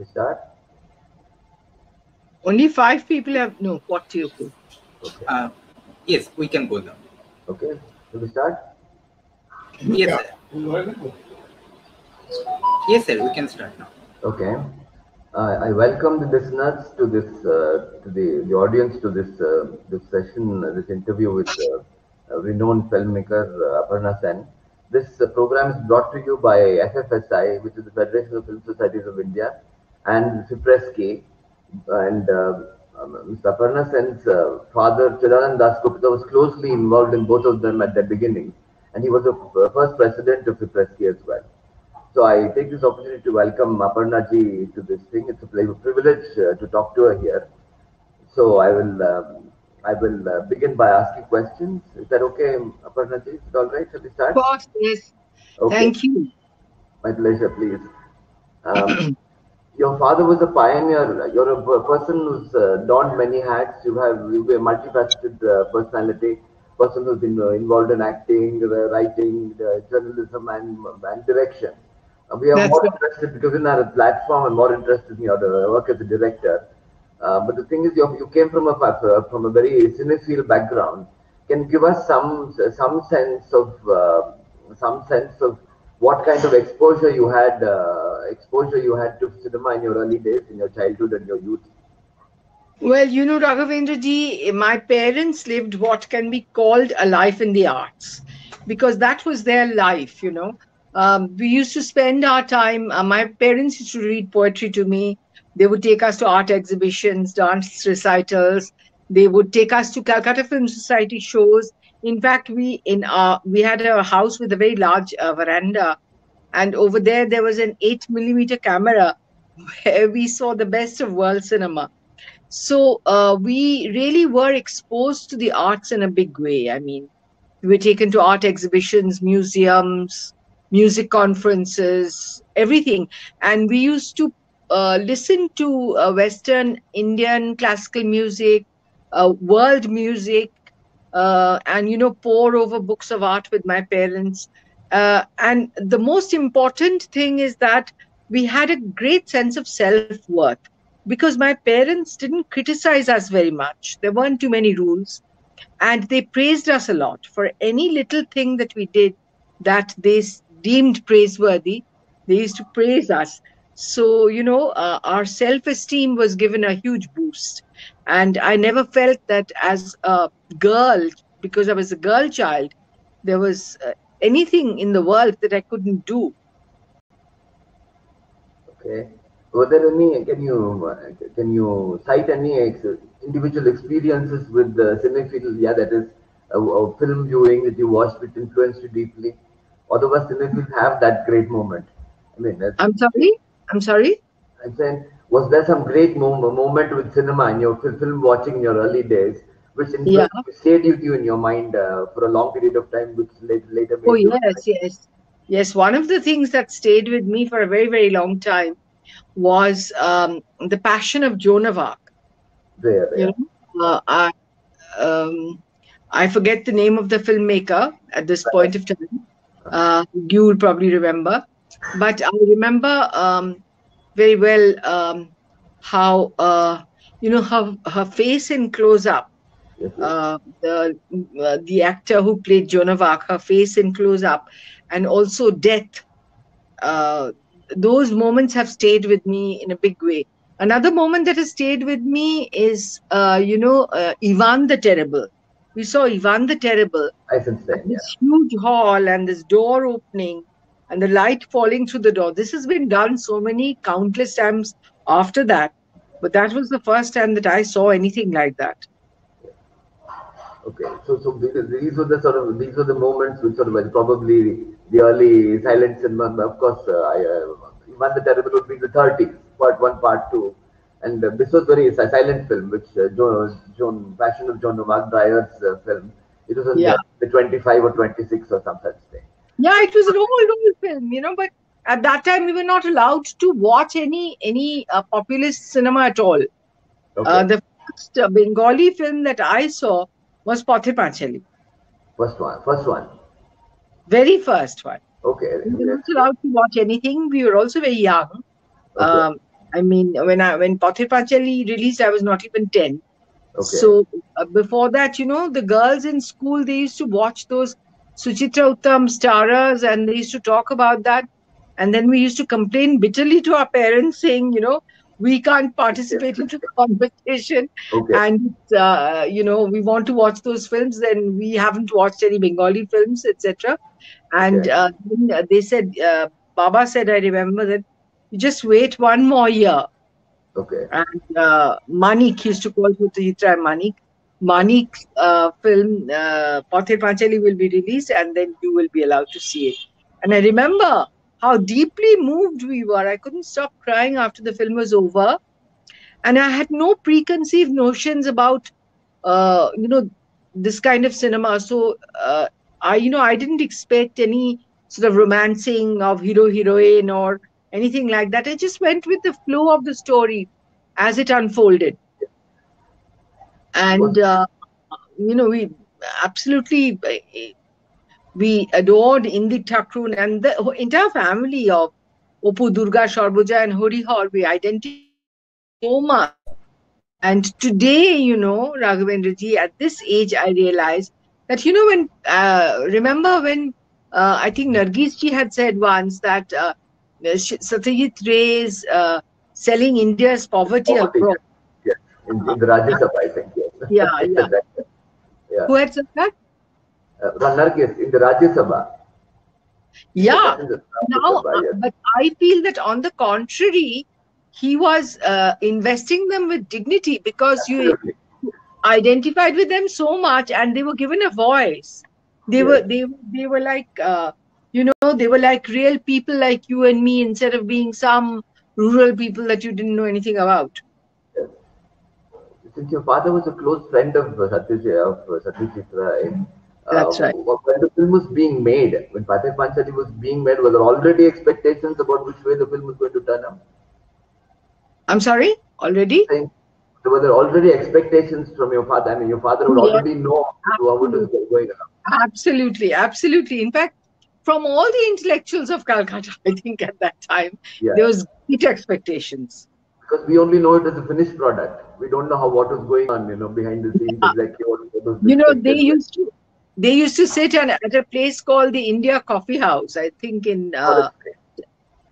we start? Only five people have no. Forty. Okay. Okay. Uh, yes, we can go now. Okay. Should we start? Yes, sir. Yes, sir. We can start now. Okay. Uh, I welcome the listeners to this, uh, to the, the audience to this uh, this session, this interview with uh, a renowned filmmaker uh, Aparna Sen. This uh, program is brought to you by FFSI, which is the Federation of Film Societies of India, and Fipresci. And uh, um, Mr. Aparna Sen's uh, father, Chidananda Das Gupta, was closely involved in both of them at the beginning, and he was the first president of Fipresci as well. So I take this opportunity to welcome Aparna ji to this thing. It's a privilege uh, to talk to her here. So I will um, I will uh, begin by asking questions. Is that okay, Aparna ji? Is it all right? Shall we start? Of course. Yes. Okay. Thank you. My pleasure, please. Um, your father was a pioneer. You're a person who's uh, donned many hats. You have you a multifaceted uh, personality. Person who's been uh, involved in acting, uh, writing, uh, journalism, and and direction. Uh, we are That's more interested because in our platform. I'm more interested in your uh, work as a director. Uh, but the thing is, you, you came from a from a very cinephile background. Can you give us some some sense of uh, some sense of what kind of exposure you had uh, exposure you had to cinema in your early days, in your childhood and your youth? Well, you know, Raghavendra ji, my parents lived what can be called a life in the arts because that was their life, you know. Um, we used to spend our time, uh, my parents used to read poetry to me. They would take us to art exhibitions, dance recitals. They would take us to Calcutta Film Society shows. In fact, we in our we had a house with a very large uh, veranda, and over there there was an eight millimeter camera where we saw the best of world cinema. So uh, we really were exposed to the arts in a big way. I mean we were taken to art exhibitions museums music conferences everything. And we used to uh, listen to uh, western indian classical music uh, world music uh, and you know pour over books of art with my parents uh, and the most important thing is that we had a great sense of self-worth because my parents didn't criticize us very much. There weren't too many rules. And they praised us a lot for any little thing that we did that they deemed praiseworthy. They used to praise us. So, you know, uh, our self esteem was given a huge boost. And I never felt that as a girl, because I was a girl child, there was uh, anything in the world that I couldn't do. Okay. Were there any? Can you uh, can you cite any ex- individual experiences with the cinephilia? That is, a, a film viewing that you watched which influenced you deeply. Otherwise, cinephiles have that great moment. I mean, that's, I'm sorry. I'm sorry. I'm saying, was there some great mom- moment with cinema in your film watching in your early days, which Yeah. stayed with you in your mind uh, for a long period of time, which later, later made Oh, yes, yes. Yes, one of the things that stayed with me for a very, very long time was um, the passion of Joan of Arc. there. You know, uh, I, um, I forget the name of the filmmaker at this point of time. Uh, you will probably remember, but I remember um, very well um, how uh, you know her her face in close up. Yes. Uh, the uh, the actor who played Joan of Arc, her face in close up, and also death. Uh, those moments have stayed with me in a big way. Another moment that has stayed with me is, uh, you know, uh, Ivan the Terrible. We saw Ivan the Terrible, I Eisenstein, yeah. this huge hall and this door opening and the light falling through the door. This has been done so many countless times after that, but that was the first time that I saw anything like that. Okay, so so these were the sort of these were the moments which sort of like probably the early silent cinema. Of course, uh, I, uh, the Terrible would be the 30s, part one, part two, and uh, this was very a silent film, which uh, Joan, Joan Passion of John Arc Dreyer's uh, film. It was on Yeah. the 25 or 26 or some such thing. Yeah, it was an old, old film, you know, but at that time we were not allowed to watch any any uh, populist cinema at all. Okay, Uh, the first uh, Bengali film that I saw was Pather Panchali, first one, first one. very first one. Okay, We were not allowed to watch anything. We were also very young. Okay. Um, I mean, when I when Pather Panchali released, I was not even ten. Okay. So uh, before that, you know, the girls in school they used to watch those Suchitra Uttam stars, and they used to talk about that. And then we used to complain bitterly to our parents, saying, you know, we can't participate in the competition, okay. and uh, you know, we want to watch those films. Then we haven't watched any Bengali films, etc. And Okay. uh, they said, uh, Baba said, I remember that you just wait one more year okay. and uh, Manik used to call Suchitra Manik. Manik uh, film uh, Pather Panchali will be released and then you will be allowed to see it. And I remember how deeply moved we were. I couldn't stop crying after the film was over. And I had no preconceived notions about, uh, you know, this kind of cinema. So, uh, I, you know, I didn't expect any sort of romancing of hero heroine or anything like that. I just went with the flow of the story as it unfolded. And, uh, you know, we absolutely we adored Indi Thakurun and the entire family of Opu, Durga, Sharboja, and Horihar. We identify so much. And today, you know, Raghavendra ji, at this age, I realized that, you know, when, uh, remember when uh, I think Nargis ji had said once that uh, Satyajit Ray is uh, selling India's poverty Poverty. abroad. In, in the Rajya Sabha, I think. Yes. Yeah, yeah. Yeah. Who had said that? Uh, Nargis, in the Rajya Sabha. Yeah. Rajya now Sabha, uh, yes. but i feel that on the contrary he was uh, investing them with dignity because you identified with them so much and they were given a voice they were they they were like uh, you know they were like real people like you and me instead of being some rural people that you didn't know anything about Yes. Since your father was a close friend of uh, Satyaj of uh, Satyajit Ray, uh, That's right. When the film was being made, when Pather Panchali was being made, were there already expectations about which way the film was going to turn out? i'm sorry already Saying, were there already expectations from your father? I mean, your father would Yeah. already know how it was going on. absolutely absolutely in fact from all the intellectuals of calcutta i think at that time Yeah. there was great expectations Because we only know it as a finished product. We don't know how what was going on, you know, behind the scenes exactly what, what was you know they used to they used to sit on, at a place called the india coffee house i think in uh,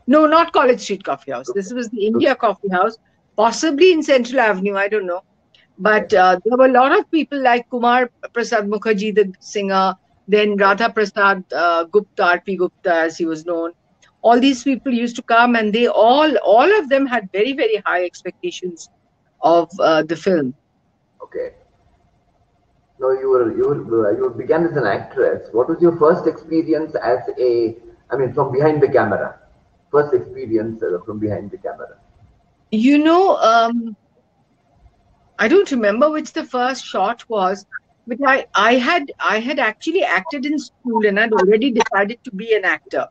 no not college street coffee house. This was the india coffee house possibly in central avenue i don't know. But uh, there were a lot of people like kumar prasad mukherjee the singer then radha prasad uh, gupta rp gupta as he was known all these people used to come and they all all of them had very very high expectations of uh, the film Okay. No, you were you were, uh, you began as an actress. What was your first experience as a? I mean, from behind the camera. First experience uh, from behind the camera. you know um i don't remember which the first shot was but i i had i had actually acted in school and i'd already decided to be an actor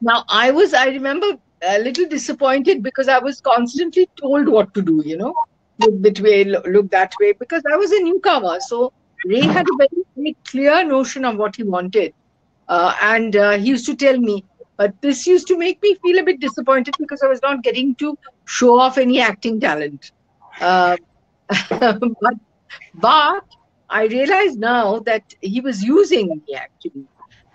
now i was i remember a little disappointed because i was constantly told what to do you know look that way look that way because i was a newcomer so ray had a very, very clear notion of what he wanted uh, and uh, he used to tell me but this used to make me feel a bit disappointed because I was not getting to show off any acting talent. Uh, but, but I realize now that he was using me actually.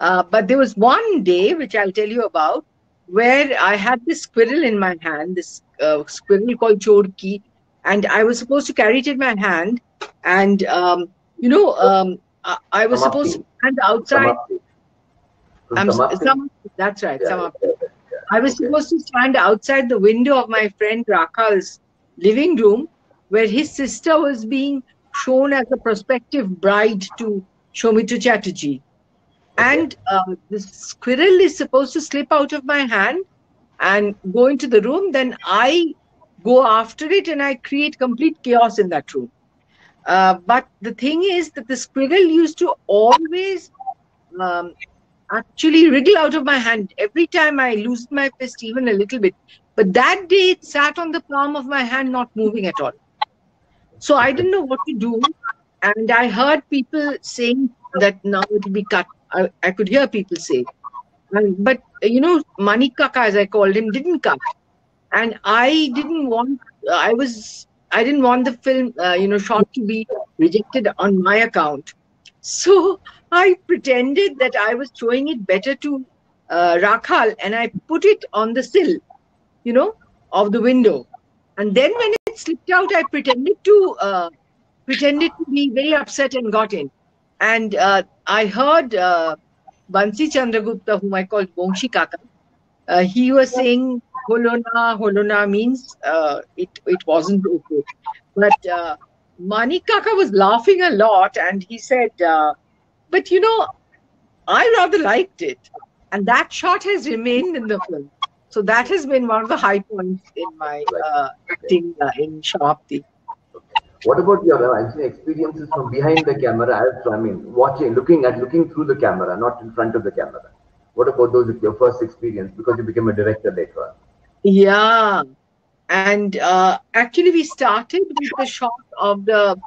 Uh, but there was one day, which I'll tell you about, where I had this squirrel in my hand, this uh, squirrel called Chorki, and I was supposed to carry it in my hand. And, um, you know, um, I, I was supposed to stand outside. Samapti. I'm, Samapti? some, that's right. Yeah, Samapti. yeah, yeah. I was Okay. supposed to stand outside the window of my friend Rakhal's living room, where his sister was being shown as a prospective bride to Soumitra Chatterjee. And uh, the squirrel is supposed to slip out of my hand and go into the room. Then I go after it and I create complete chaos in that room. Uh, but the thing is that the squirrel used to always um, actually wriggle out of my hand every time I loosened my fist even a little bit. But that day it sat on the palm of my hand, not moving at all. So I didn't know what to do. And I heard people saying that now it will be cut. I, I could hear people say. And, but, you know, Manik Kaka, as I called him, didn't come. and I didn't want. I was. I didn't want the film, uh, you know, shot to be rejected on my account. So I pretended that I was showing it better to uh, Rakhal, and I put it on the sill, you know, of the window. And then when it slipped out, I pretended to uh, pretended to be very upset and got in. And uh, I heard uh, Bansi Chandragupta, whom I called Bongshi Kaka, uh, he was saying Holona, Holona means uh, it, it wasn't okay. But uh, Manik Kaka was laughing a lot and he said, uh, but you know, I rather liked it. And that shot has remained in the film. So that has been one of the high points in my acting in Samapti. What about your experiences from behind the camera? As I mean, watching, looking at, looking through the camera, not in front of the camera. What about those? Your first experience because you became a director later on. Yeah, and uh, actually we started with the shot of the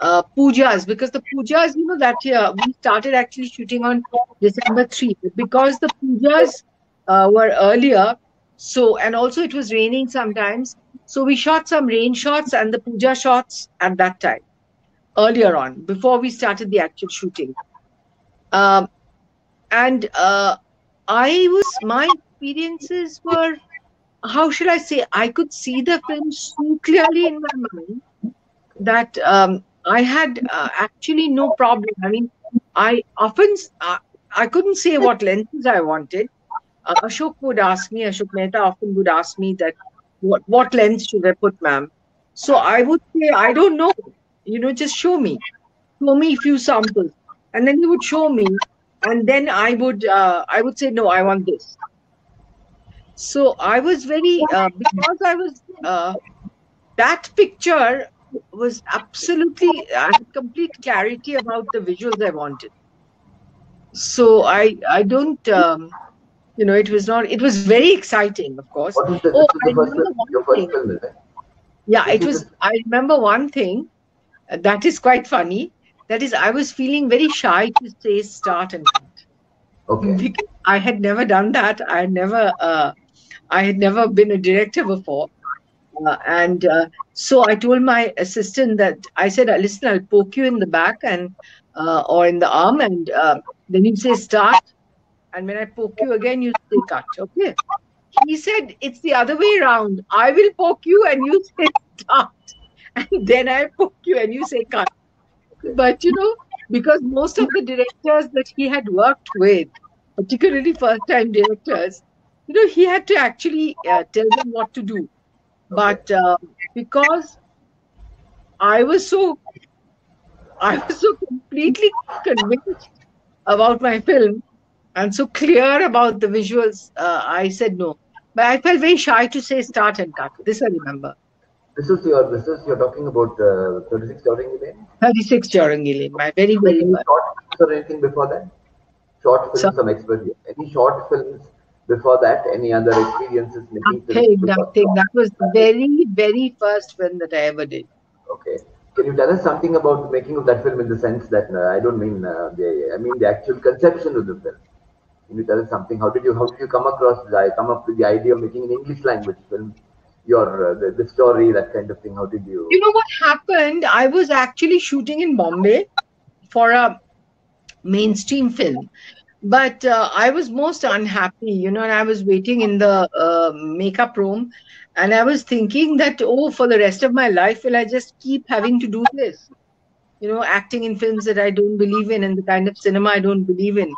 uh, pujas because the pujas, you know, that year we started actually shooting on December three because the pujas uh, were earlier. So and also it was raining sometimes. So we shot some rain shots and the puja shots at that time, earlier on, before we started the actual shooting. Um, and uh, I was, my experiences were, how should I say, I could see the film so clearly in my mind that um, I had uh, actually no problem. I mean, I often, uh, I couldn't say what lenses I wanted. Uh, Ashok would ask me, Ashok Mehta often would ask me that what what lens should I put, ma'am? So I would say, I don't know. You know, just show me. Show me a few samples. And then he would show me. And then I would uh, I would say, no, I want this. So I was very uh, because I was uh, that picture was absolutely I had complete clarity about the visuals I wanted. So I I don't um, you know, it was not, it was very exciting, of course. What is the, Oh, I remember one thing. film, is it? Yeah, This it was, I remember one thing uh, that is quite funny. That is, I was feeling very shy to say start and cut. Okay. Because I had never done that. I had never, uh, I had never been a director before. Uh, and uh, so I told my assistant that I said, uh, listen, I'll poke you in the back and uh, or in the arm, and uh, then you say start. And when I poke you again, you say cut. Okay. He said, it's the other way around. I will poke you and you say start. And then I poke you and you say cut. But you know, because most of the directors that he had worked with, particularly first time directors, you know, he had to actually uh, tell them what to do. But uh, because I was so, I was so completely convinced about my film and so clear about the visuals, uh, I said no. But I felt very shy to say start and cut. This I remember. This is your, this is, you're talking about uh, 36 Chowringhee Lane? 36 Chowringhee Lane, my very, very Any short films or anything before that? Short films, some expert here. Any short films before that? Any other experiences making? Nothing, nothing. That was the very, very first film that I ever did. Okay. Can you tell us something about the making of that film in the sense that uh, I don't mean uh, the I mean the actual conception of the film. Can you tell us something? How did you how did you come across the come up with the idea of making an English language film? Your uh, the, the story that kind of thing. How did you? You know what happened? I was actually shooting in Bombay for a mainstream film. But uh, I was most unhappy, you know, and I was waiting in the uh, makeup room and I was thinking that, oh, for the rest of my life, will I just keep having to do this? You know, acting in films that I don't believe in and the kind of cinema I don't believe in.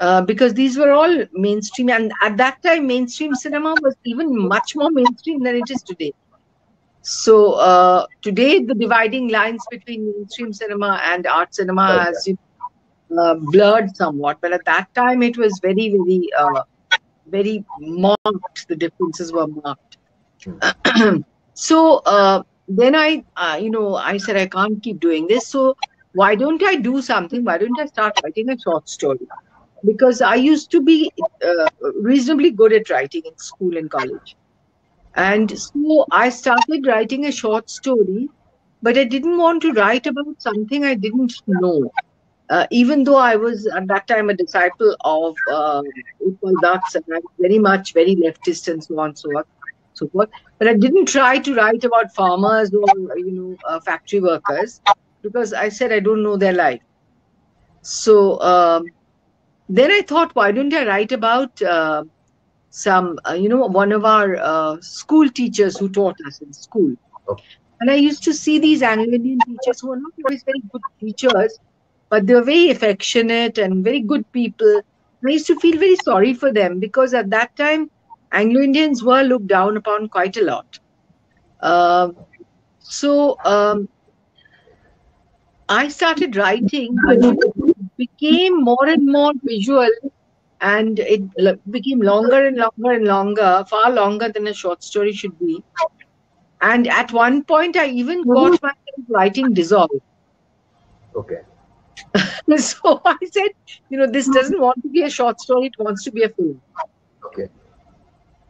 Uh, because these were all mainstream. And at that time, mainstream cinema was even much more mainstream than it is today. So uh, today, the dividing lines between mainstream cinema and art cinema Right, has you know, uh, blurred somewhat. But at that time, it was very, very, uh, very marked. The differences were marked. so uh, then I, uh, you know, I said I can't keep doing this. So why don't I do something? Why don't I start writing a short story? Because I used to be uh, reasonably good at writing in school and college. And so I started writing a short story, but I didn't want to write about something I didn't know. Uh, even though I was at that time a disciple of uh, Utpal and I was very much very leftist and so on and so on. so forth. But I didn't try to write about farmers or you know uh, factory workers because I said I don't know their life. So um, then I thought, why don't I write about uh, some, uh, you know, one of our uh, school teachers who taught us in school. Okay. And I used to see these Anglo-Indian teachers who were not always very good teachers, but they were very affectionate and very good people. I used to feel very sorry for them because at that time, Anglo-Indians were looked down upon quite a lot. Uh, so um, I started writing, became more and more visual, and it became longer and longer and longer, far longer than a short story should be. And at one point, I even got myself writing dissolve. Okay. so I said, you know, this doesn't want to be a short story; it wants to be a film. Okay.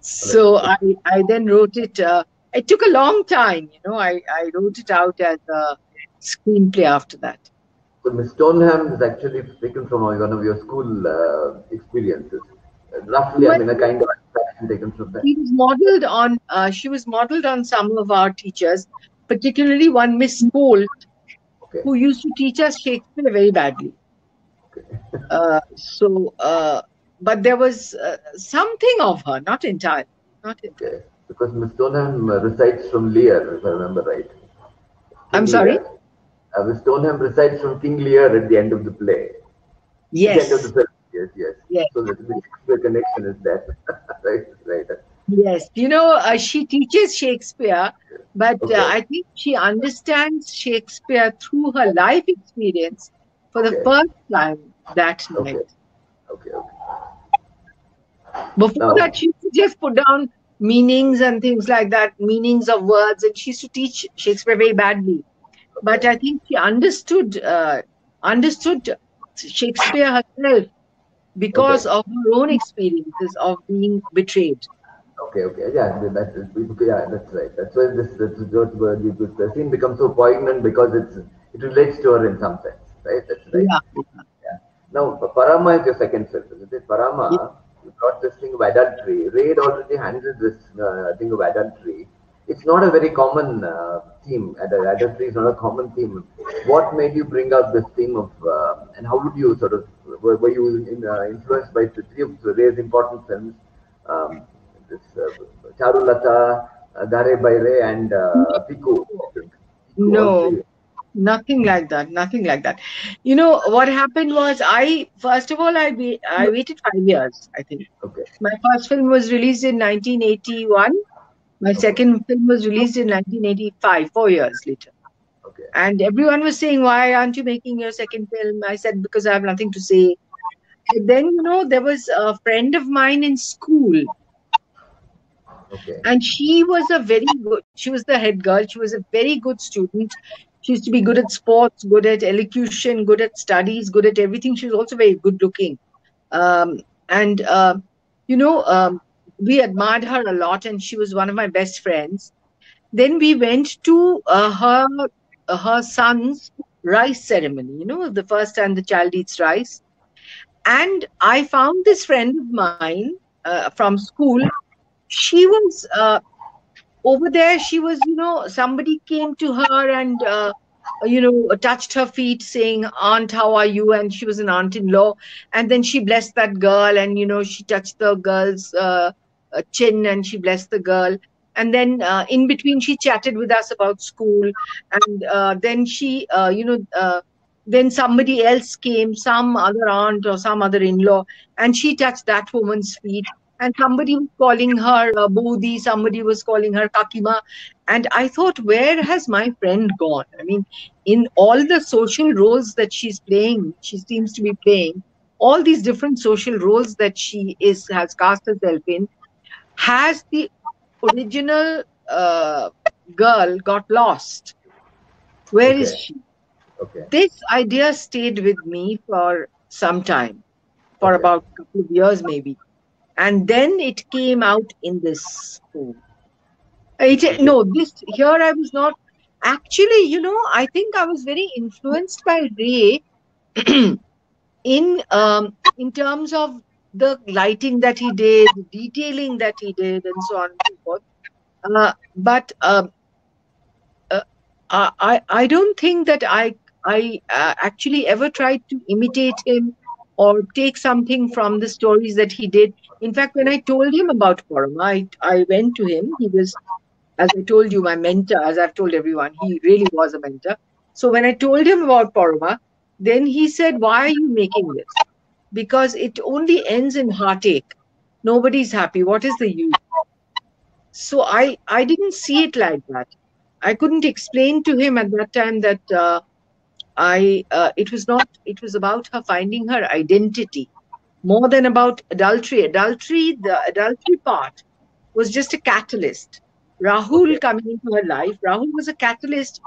So I, I then wrote it. Uh, it took a long time, you know. I, I wrote it out as a screenplay after that. So Miss Stoneham is actually taken from one of your school uh, experiences. Roughly, I mean, a kind of taken from that. She was modeled on. Uh, she was modeled on some of our teachers, particularly one Miss Cole, Okay. who used to teach us Shakespeare very badly. Okay. Uh, so, uh, but there was uh, something of her, not entirely, not entirely. Okay. Because Miss Stoneham uh, recites from Lear, if I remember right. I'm King sorry? Uh, Miss Stoneham recites from King Lear at the end of the play. Yes, The end of the film. Yes, yes. Yes. So the, the Shakespeare connection is there. right, right. yes. You know, uh, she teaches Shakespeare, but Okay. uh, I think she understands Shakespeare through her life experience for the Okay. first time that Okay. night. Okay, okay. Before Now- that, she used just put down meanings and things like that, meanings of words, and she used to teach Shakespeare very badly. But I think she understood uh, understood Shakespeare herself because of her own experiences of being betrayed. Okay, okay, yeah, that is, yeah, that's right. That's why this, that's what the, scene becomes so poignant because it's it relates to her in some sense, right? That's right. Yeah. Now, Pa- Paroma is your second film, isn't it? Paroma, you brought this thing of adultery. Raid already handled this uh, thing of adultery. It's not a very common uh, theme. Ad- Adultery is not a common theme. What made you bring up this theme of, uh, and how would you sort of, were, were you in, uh, influenced by the three of Ray's important films? Um, this uh, Charulata, uh, Ghare Baire, and uh, Piku. I think. Piku, No. Nothing like that. Nothing like that. You know what happened was I first of all I be, I waited five years. I think Okay. my first film was released in 1981. My second film was released in 1985. Four years later. Okay. And everyone was saying, Why aren't you making your second film? I said, Because I have nothing to say. And then, you know, there was a friend of mine in school, Okay. and she was a very good, she was the head girl. She was a very good student. She used to be good at sports, good at elocution, good at studies, good at everything. She was also very good looking. Um, and, uh, you know, um, we admired her a lot, and she was one of my best friends. Then we went to uh, her uh, her son's rice ceremony. You know, the first time the child eats rice, and I found this friend of mine uh, from school. She was uh, over there. She was, you know, somebody came to her and. Uh, you know, touched her feet, saying, "Aunt, how are you?" And she was an aunt-in-law. And then she blessed that girl, and you know, she touched the girl's uh, chin, and she blessed the girl and then uh, in between she chatted with us about school and uh, then she uh, you know uh, then somebody else came some other aunt or some other in-law and she touched that woman's feet and somebody was calling her uh, Bodhi, somebody was calling her Kakima. And I thought, where has my friend gone? I mean, in all the social roles that she's playing, she seems to be playing, all these different social roles that she is has cast herself in, has the original uh, girl got lost? Where is Okay. she? Okay. This idea stayed with me for some time, for Okay. about a couple of years maybe. And then it came out in this. It, no, this here I was not actually, you know, I think I was very influenced by Ray in um, in terms of the lighting that he did, the detailing that he did, and so on and so forth. uh, but uh, uh, I I don't think that I I uh, actually ever tried to imitate him or take something from the stories that he did. In fact, when I told him about Paroma, I, I went to him. He was, as I told you, my mentor, as I've told everyone, he really was a mentor. So when I told him about Paroma, then he said, Why are you making this? Because it only ends in heartache. Nobody's happy. What is the use? So I, I didn't see it like that. I couldn't explain to him at that time that uh, I uh, it was not it was about her finding her identity more than about adultery. Adultery, the adultery part was just a catalyst. Rahul coming into her life, Rahul was a catalyst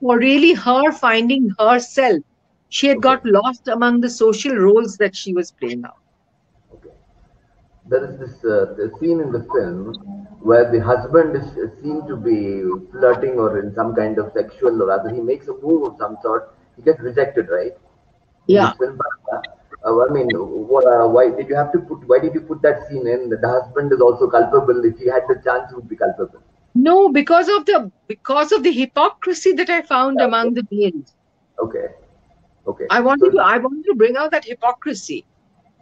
for really her finding herself. She had got lost among the social roles that she was playing out. Okay. There is this uh, scene in the film where the husband is seen to be flirting or in some kind of sexual or other. He makes a move of some sort. He gets rejected, right? Yeah. film, uh, I mean, what, uh, why did you have to put? Why did you put that scene in? That the husband is also culpable. If he had the chance, he would be culpable. No, because of the because of the hypocrisy that I found among the males. Okay. Okay. I wanted So- to I wanted to bring out that hypocrisy.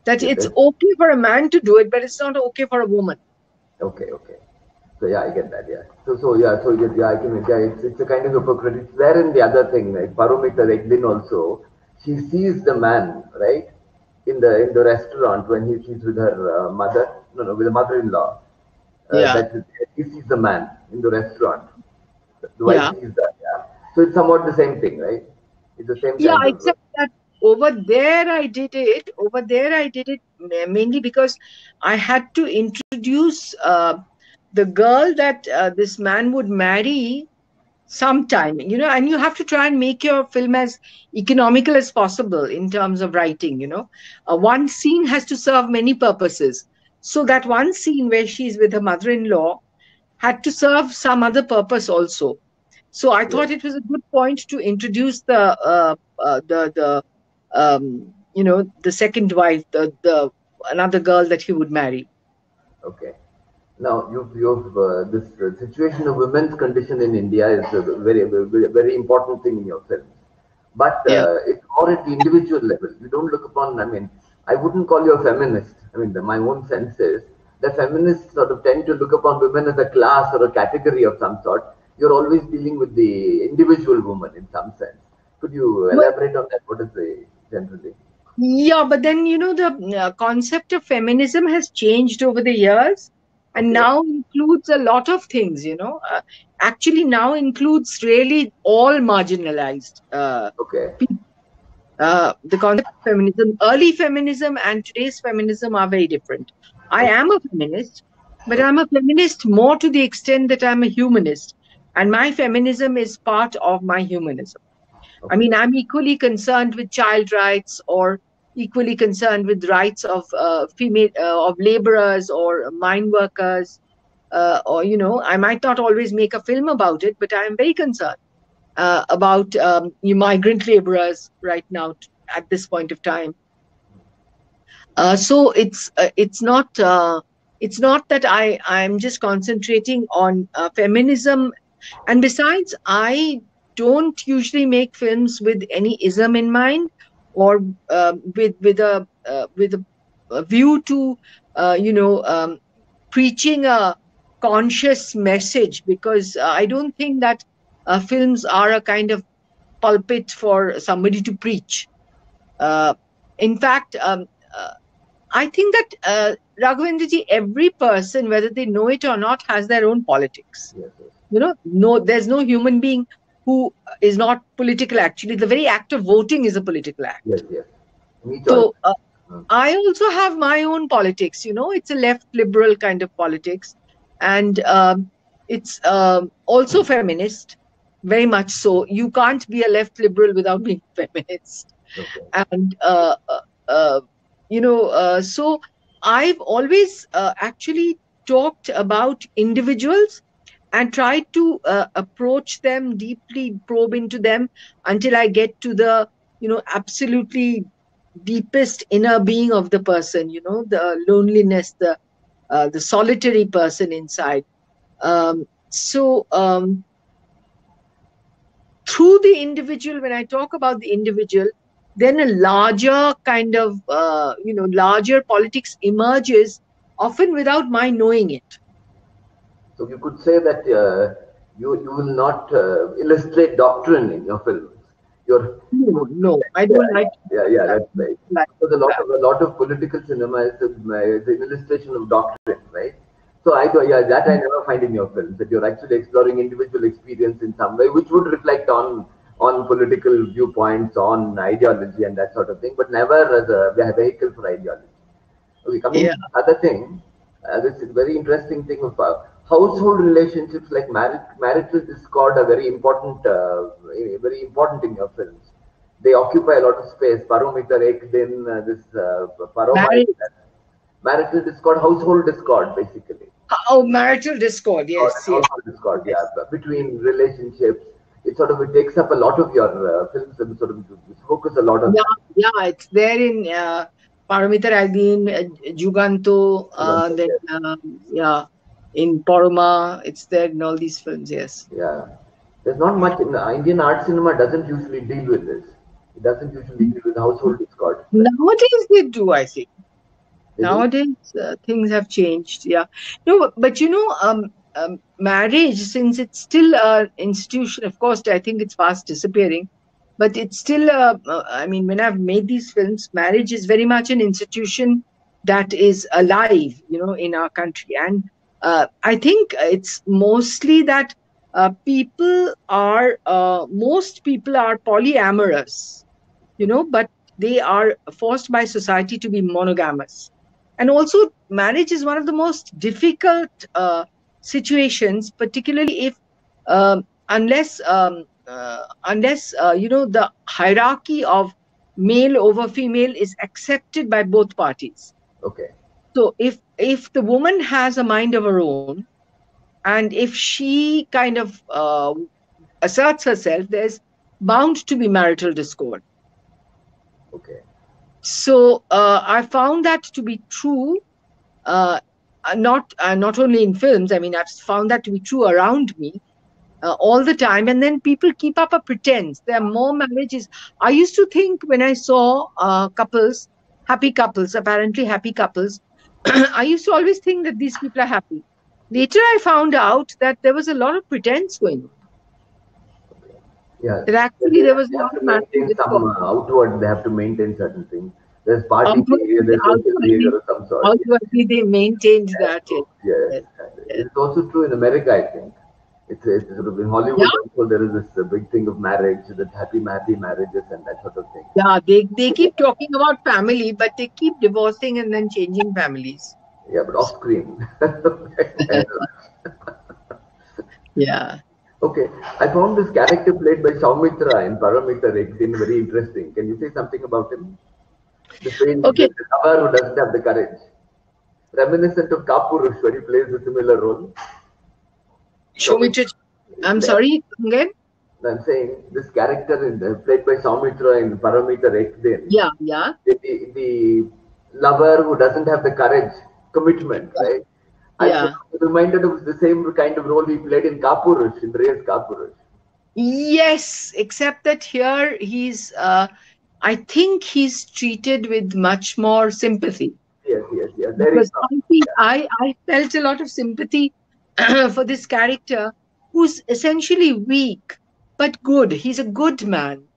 That Okay. it's okay for a man to do it, but it's not okay for a woman. Okay, okay. So yeah, I get that. Yeah. So so yeah, so yeah, yeah I can yeah, it's it's a kind of hypocrisy. It's there in the other thing, like Paromita Eglin also. She sees the man right in the in the restaurant when he she's with her uh, mother. No, no, with the mother-in-law. Uh, Yeah. That is, he sees the man in the restaurant. The wife Yeah. sees that. Yeah. So it's somewhat the same thing, right? It's the same. Yeah, except over there I did it. Over there I did it mainly because I had to introduce uh, the girl that uh, this man would marry sometime. You know, and you have to try and make your film as economical as possible in terms of writing. You know, uh, one scene has to serve many purposes. So that one scene where she's with her mother-in-law had to serve some other purpose also. So I thought it was a good point to introduce the uh, uh, the the um, you know the second wife, the the another girl that he would marry. Okay. Now, you've, you've uh, this uh, situation of women's condition in India is a very, very, very important thing in your film. But uh, Yeah. it's more at the individual level. You don't look upon, I mean, I wouldn't call you a feminist. I mean, the, my own sense is that feminists sort of tend to look upon women as a class or a category of some sort. You're always dealing with the individual woman in some sense. Could you elaborate on that? What is the generally? Yeah, but then you know the uh, concept of feminism has changed over the years, and Okay. now includes a lot of things. You know, uh, actually now includes really all marginalized. Uh, Okay. uh, the concept of feminism, early feminism and today's feminism are very different. I am a feminist, but I'm a feminist more to the extent that I'm a humanist, and my feminism is part of my humanism. I mean, I'm equally concerned with child rights or equally concerned with rights of uh, female uh, of laborers or mine workers uh, or you know i might not always make a film about it but i am very concerned uh, about um, you migrant laborers right now at this point of time. Uh, so it's uh, it's not it's not that i i'm just concentrating on feminism. And besides i don't usually make films with any ism in mind or uh, with with a uh, with a, a view to uh, you know um, preaching a conscious message because uh, I don't think that uh, films are a kind of pulpit for somebody to preach. Uh, in fact, um, uh, I think that uh, Raghavendraji, every person, whether they know it or not, has their own politics Yes, yes. you know no there's no human being who is not political actually. The very act of voting is a political act. Yes, yes. So uh, Hmm. i also have my own politics you know. It's a left liberal kind of politics. And um, it's um, also feminist very much so. You can't be a left liberal without being feminist. Okay. and uh, uh, uh, you know uh, so i've always uh, actually talked about individuals and try to uh, approach them deeply probe into them until i get to the you know absolutely deepest inner being of the person you know the loneliness the uh, the solitary person inside um, so um, through the individual, when I talk about the individual, then a larger kind of uh, you know larger politics emerges, often without my knowing it. So you could say that uh, you you will not uh, illustrate doctrine in your films. No, no, I don't like. yeah, yeah, that's right. like So a lot of a lot of political cinema is, an illustration of doctrine, right? So I yeah, that I never find in your films that you're actually exploring individual experience in some way, which would reflect on on political viewpoints, on ideology, and that sort of thing, but never as a vehicle for ideology. Okay, coming Yeah. to the other thing, uh, this is very interesting thing uh, household relationships like marriage, marital discord are very important, uh, very important in your films. They occupy a lot of space. Paromita Ek Din, uh, this uh, Marriage. marital discord, household discord, basically. Oh, marital discord. Yes, yes. Household discord, yeah, between relationships. It sort of it takes up a lot of your uh, films and sort of focus a lot on. Yeah, yeah, it's there in uh, Paromitar Ek Din, uh, Juganto, uh, then yeah, in Paroma, it's there in all these films. Yes. Yeah. There's not much in Indian art cinema doesn't usually deal with this. It doesn't usually deal with household discord. Nowadays they do, I think. They? Nowadays uh, things have changed. Yeah. No, but, but you know, um, um, marriage, since it's still an institution, of course, I think it's fast disappearing. But it's still, uh, uh, I mean, when I've made these films, marriage is very much an institution that is alive, you know, in our country. And uh, I think it's mostly that uh, people are, uh, most people are polyamorous, you know, but they are forced by society to be monogamous. And also, marriage is one of the most difficult uh, situations, particularly if, um, unless, um, uh, unless uh, you know, the hierarchy of male over female is accepted by both parties. Okay. So if if the woman has a mind of her own, and if she kind of uh, asserts herself, there's bound to be marital discord. Okay. So uh, I found that to be true, uh, uh, not uh, not only in films. I mean, I've found that to be true around me uh, all the time. And then people keep up a pretense. There are more marriages. I used to think when I saw uh, couples, happy couples, apparently happy couples, I used to always think that these people are happy. Later, I found out that there was a lot of pretense going on. Yeah. That actually there was a lot of maintain some uh, outward. They have to maintain certain things. There's party Outward- behavior. There's social outwardly- behavior of some sort. Ultimately, they maintained that. yes. Yes. Yes. It's also true in America, I think. It's, it's sort of in Hollywood Yeah. also there is this uh, big thing of marriage, that happy, happy marriages and that sort of thing. Yeah, they, they keep talking about family, but they keep divorcing and then changing families. Yeah, but off screen. Yeah. okay, I found this character played by Saumitra in Paromitar Ek Din very interesting. Can you say something about him? The same Okay. the lover who doesn't have the courage. Reminiscent of Kapurush, where he plays a similar role. Show me to. I'm sorry, again? I'm saying this character in the, played by Saumitra in Paromitar Ek Din. Yeah, yeah. the, the, the lover who doesn't have the courage, commitment, right? Yeah. I reminded of the same kind of role he played in Kapurush, in Ray's Kapurush. Yes, except that here he's, uh, I think he's treated with much more sympathy. Yes, yes, yes. There is Because frankly, I, I felt a lot of sympathy for this character who's essentially weak but good. He's a good man.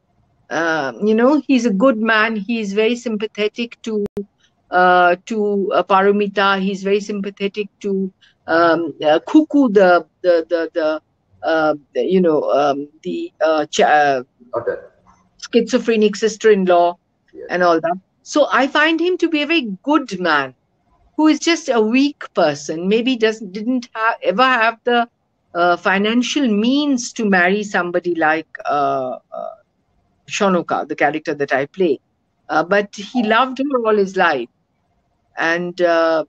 Um, you know, he's a good man. He's very sympathetic to uh, to uh, Paromita. He's very sympathetic to um, uh, Kuku, the the the, the uh, you know um, the uh, ch- uh, daughter. schizophrenic sister-in-law Yes. and all that. So I find him to be a very good man, who is just a weak person. Maybe doesn't didn't have, ever have the uh, financial means to marry somebody like uh, uh, Shonoka, the character that I play. Uh, but he loved her all his life, and uh,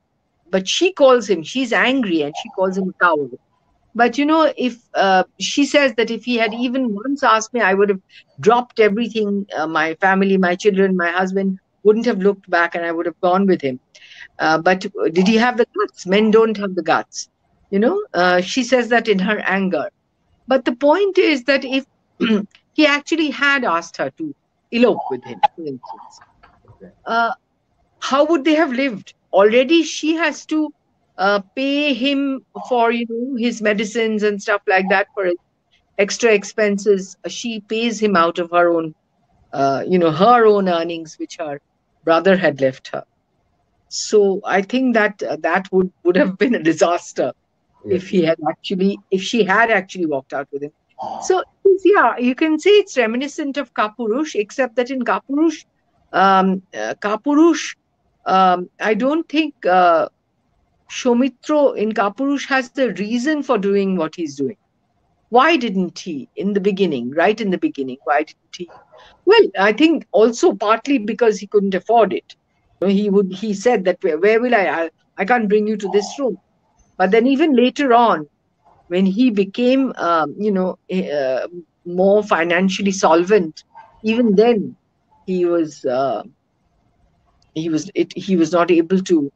but she calls him. She's angry, and she calls him a coward. But you know, if uh, she says that if he had even once asked me, I would have dropped everything uh, my family, my children, my husband wouldn't have looked back and I would have gone with him. Uh, but did he have the guts? Men don't have the guts. You know, uh, she says that in her anger. But the point is that if he actually had asked her to elope with him, for instance, uh, how would they have lived? Already she has to uh, pay him for you know his medicines and stuff like that for his extra expenses. She pays him out of her own, uh, you know, her own earnings, which her brother had left her. So I think that uh, that would would have been a disaster if he had actually if she had actually walked out with him. So yeah, you can say it's reminiscent of Kapurush, except that in Kapurush, um, uh, Kapurush, um, I don't think uh, Soumitra in Kapurush has the reason for doing what he's doing. Why didn't he in the beginning, right in the beginning? Why didn't he? Well, I think also partly because he couldn't afford it. He would. He said that where, where will I, I? I can't bring you to this room. But then even later on, when he became, um, you know, uh, more financially solvent, even then he was uh, he was it, he was not able to,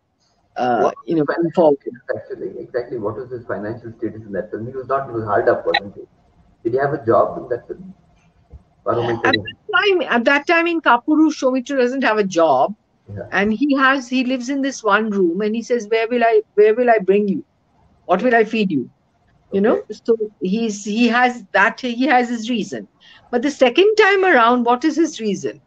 uh, What you know, come forward. Actually, exactly. What was his financial status in that film? He was not. He was hard up, wasn't he? Did he have a job in that film? At that time, at that time in Kapuru, Soumitra doesn't have a job, Yeah. and he has he lives in this one room, and he says, "Where will I where will I bring you? What will I feed you?" You know. So he's he has that he has his reason, but the second time around, what is his reason?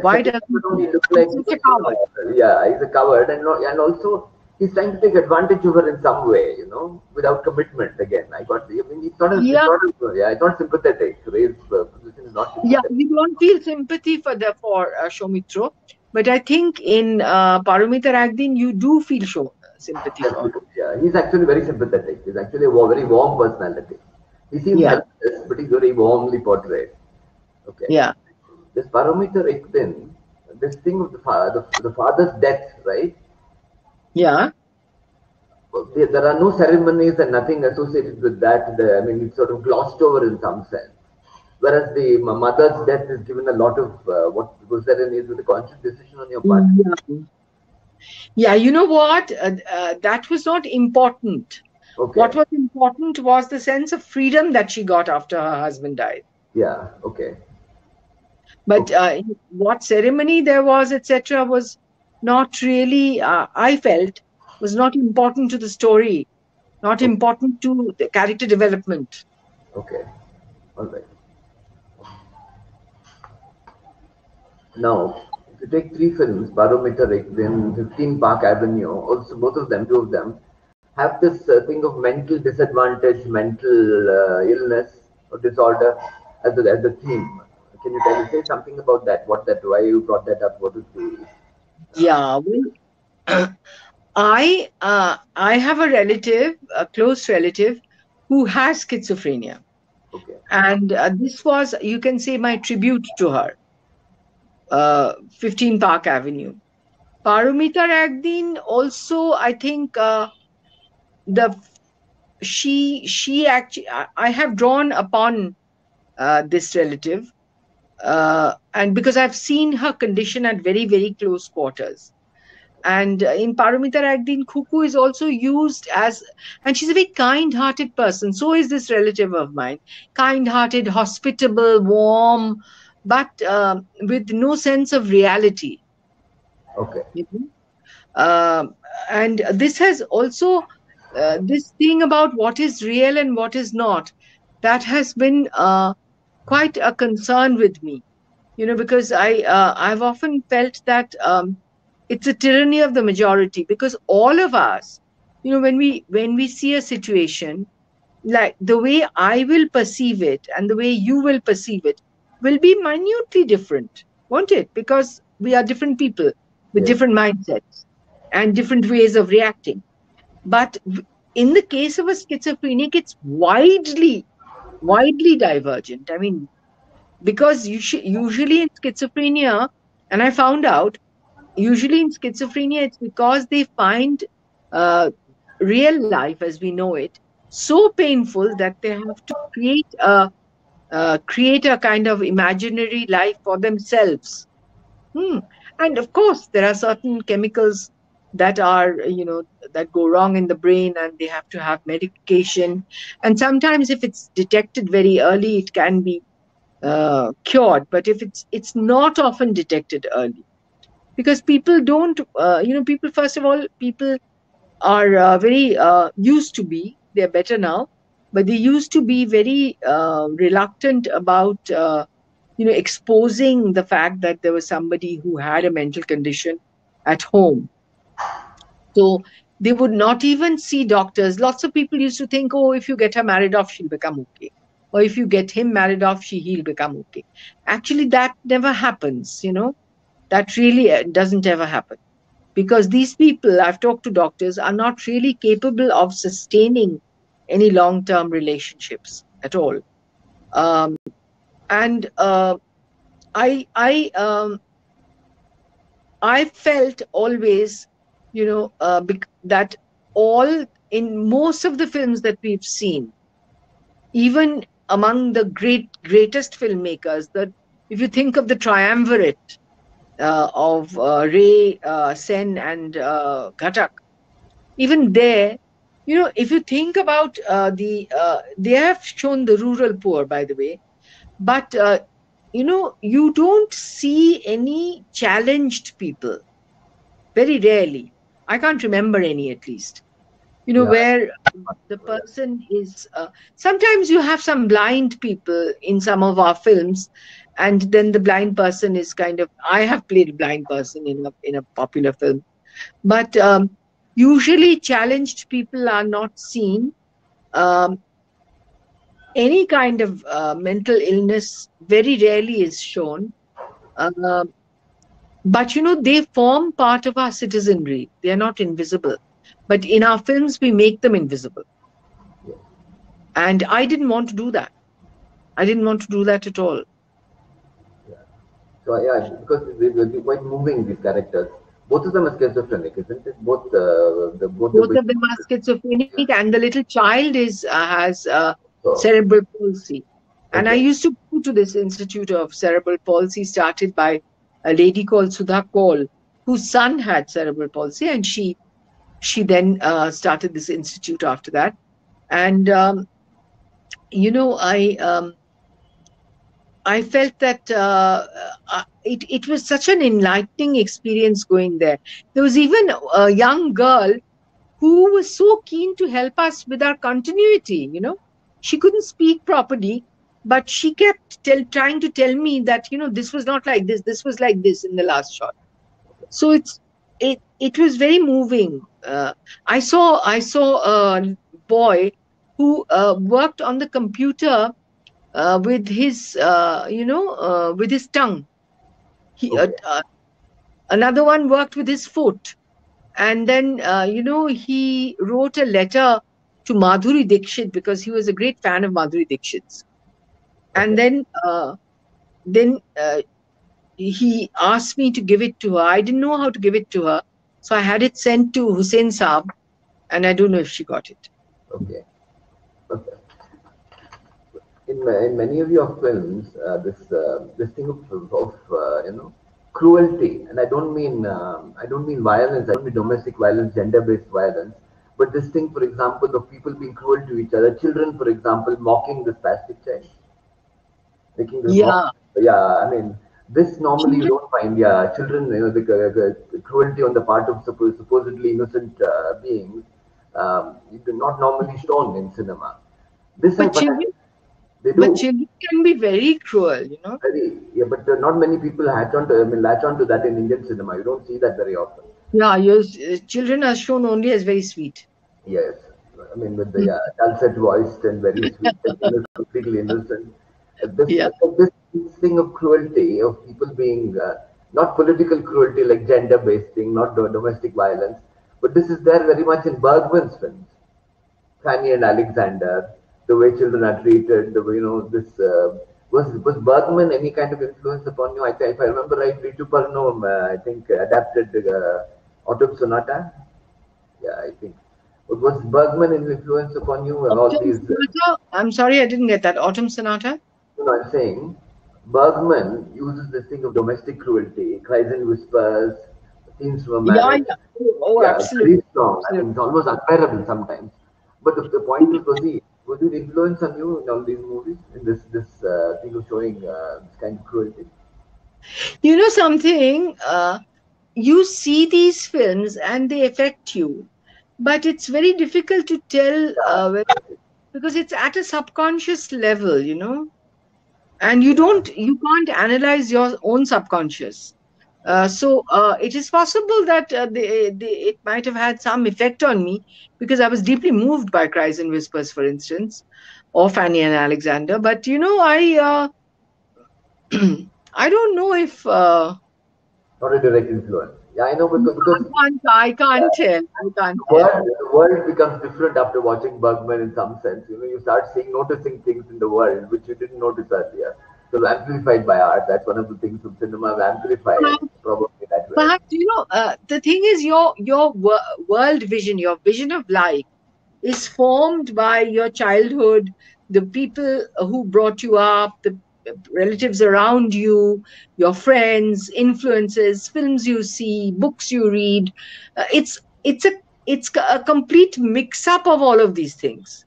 Why doesn't he look like a coward. Yeah, he's a coward, and and also he's trying to take advantage of her in some way, you know, without commitment. Again, I got. I mean, it's not. A, Yeah. It's not a, yeah, it's not sympathetic. Ray's uh, position is not. Yeah, you don't feel sympathy for the for uh, Soumitra, but I think in uh, Paromitar Ek Din you do feel show, sympathy for. Yeah, he's actually very sympathetic. He's actually a very warm personality. He seems Yeah. helpless, but he's very warmly portrayed. Okay. Yeah, This Parameter Ekdin, this thing of the, the, the father's death, right? yeah, There, there are no ceremonies and nothing associated with that. The, I mean, it's sort of glossed over in some sense. Whereas the mother's death is given a lot of uh, what was there is with a conscious decision on your part. yeah. Yeah, you know what? Uh, uh, that was not important. Okay. What was important was the sense of freedom that she got after her husband died. Yeah. Okay. But uh, what ceremony there was, etc., was not really, uh, I felt, was not important to the story, not important to the character development. Okay. All right. Now, if you take three films, Paromitar, then 15 Park Avenue, also both of them, two of them, have this uh, thing of mental disadvantage, mental uh, illness or disorder as the, as the theme. Can you tell say something about that? What that? Why you brought that up? What is the? Yeah, well, I uh, I have a relative, a close relative, who has schizophrenia, Okay. and uh, this was you can say my tribute to her. Uh, 15 Park Avenue. Paromitar Ek Din also, I think, uh, the she she actually I, I have drawn upon uh, this relative, uh, and because I've seen her condition at very very close quarters. And uh, in Paramita Ragdin, Khuku is also used as, and she's a very kind hearted person. So is this relative of mine. Kind hearted, hospitable, warm, but um with no sense of reality. Okay. know. Um, and this has also, uh, this thing about what is real and what is not, that has been uh, quite a concern with me. You know, because I uh, I've often felt that um, it's a tyranny of the majority because all of us you know when we when we see a situation like the way i will perceive it and the way you will perceive it will be minutely different won't it because we are different people with Yes. different mindsets and different ways of reacting but in the case of a schizophrenic it's widely widely divergent i mean because usually in schizophrenia and i found out usually in schizophrenia it's because they find uh, real life as we know it so painful that they have to create a uh, create a kind of imaginary life for themselves Hmm. and of course there are certain chemicals that are you know that go wrong in the brain and they have to have medication. And sometimes if it's detected very early it can be uh, cured. But if it's it's not often detected early. Because people don't uh, you know people first of all people are uh, very uh, used to be they're better now but they used to be very uh, reluctant about uh, you know exposing the fact that there was somebody who had a mental condition at home so they would not even see doctors. Lots of people used to think oh if you get her married off she'll become okay. Or if you get him married off she he'll become okay. Actually that never happens you know? That really uh, doesn't ever happen. Because these people i've talked to doctors are not really capable of sustaining any long term relationships at all. Um, and uh, i i um, i felt always you know uh, bec- that all in most of the films that we've seen even among the great greatest filmmakers that if you think of the triumvirate uh, of uh, ray uh, sen and uh, ghatak even there you know if you think about uh, the uh, they have shown the rural poor by the way but you know you don't see any challenged people very rarely i can't remember any at least. You know Yeah. where the person is uh, sometimes you have some blind people in some of our films and then the blind person is kind of i have played a blind person in a, in a popular film. But um, usually challenged people are not seen. Um, any kind of uh, mental illness very rarely is shown. Uh, but you know they form part of our citizenry. They are not invisible. But in our films we make them invisible. And i didn't want to do that. I didn't want to do that at all. So yeah, because they will be quite moving these characters. Both of them are schizophrenic, isn't it? Both uh, the both, both the of them are schizophrenic and the little child is uh, has uh, so, cerebral palsy. And i used to go to this institute of cerebral palsy started by a lady called sudha Kaul, whose son had cerebral palsy and she she then uh, started this institute after that. And um, you know i um, i felt that uh, uh, it, it was such an enlightening experience going there. There was even a young girl who was so keen to help us with our continuity you know. She couldn't speak properly but she kept tell, trying to tell me that you know this was not like this this was like this in the last shot. So it's it it was very moving. Uh, i saw i saw a boy who uh, worked on the computer uh, with his uh, you know uh, with his tongue. He uh, Okay. another one worked with his foot. And then uh, you know he wrote a letter to madhuri dixit because he was a great fan of madhuri dixit's and then uh, then uh, he asked me to give it to her i didn't know how to give it to her so i had it sent to hussein saab and i don't know if she got it Okay. Okay. In, ma- in many of your films, uh, this uh, this thing of, of uh, you know cruelty, and I don't mean um, I don't mean violence. I don't mean domestic violence, gender-based violence, but this thing, for example, of people being cruel to each other, children, for example, mocking the spastic child, making this yeah yeah. I mean, this normally you don't find. Yeah, children, you know, the, the, cruelty on the part of suppo- supposedly innocent uh, beings, um, not normally shown in cinema. This but children, they but children can be very cruel you know very yeah, but uh, not many people latch on to I mean latch on to that in Indian cinema. You don't see that very often. yeah your uh, children are shown only as very sweet Yes, I mean with the uh, dulcet voiced and very sweet, and completely innocent. This, Yeah. this, thing of cruelty of people being uh, not political cruelty like gender-based thing, not domestic violence, but this is there very much in Bergman's films. Fanny and Alexander, the way children are treated, the way you know this uh, was was Bergman any kind of influence upon you? I think if I remember right, Rituparno, uh, I think adapted uh, Autumn Sonata. Yeah, I think. But was Bergman an influence upon you Autumn these? Uh, Sonata? i'm sorry i didn't get that autumn sonata you know, I'm saying Bergman uses this thing of domestic cruelty, cries and whispers, scenes from a Yeah, marriage. yeah. Oh, oh, Yeah, absolutely. very strong. I mean, it's almost unbearable sometimes. But the, the point is, was he was it influence on you in all these movies in this this uh, thing of showing uh, this kind of cruelty? You know something? Uh, you see these films and they affect you, but it's very difficult to tell uh, because it's at a subconscious level, you know, and you don't, you can't analyze your own subconscious. Uh, so uh, it is possible that uh, it might have had some effect on me because I was deeply moved by Cries and Whispers, for instance, or Fanny and Alexander. But you know, I uh, I don't know if Not a direct influence. Yeah, I know because I can't, I can't tell. I can't the tell. world, the world becomes different after watching Bergman in some sense. You know, you start seeing, noticing things in the world which you didn't notice earlier. So amplified by art. That's one of the things of cinema amplified probably that way. Perhaps you know uh, the thing is your your wor- world vision, your vision of life, is formed by your childhood, the people who brought you up, the relatives around you, your friends, influences, films you see, books you read. Uh, it's it's a it's a complete mix up of all of these things.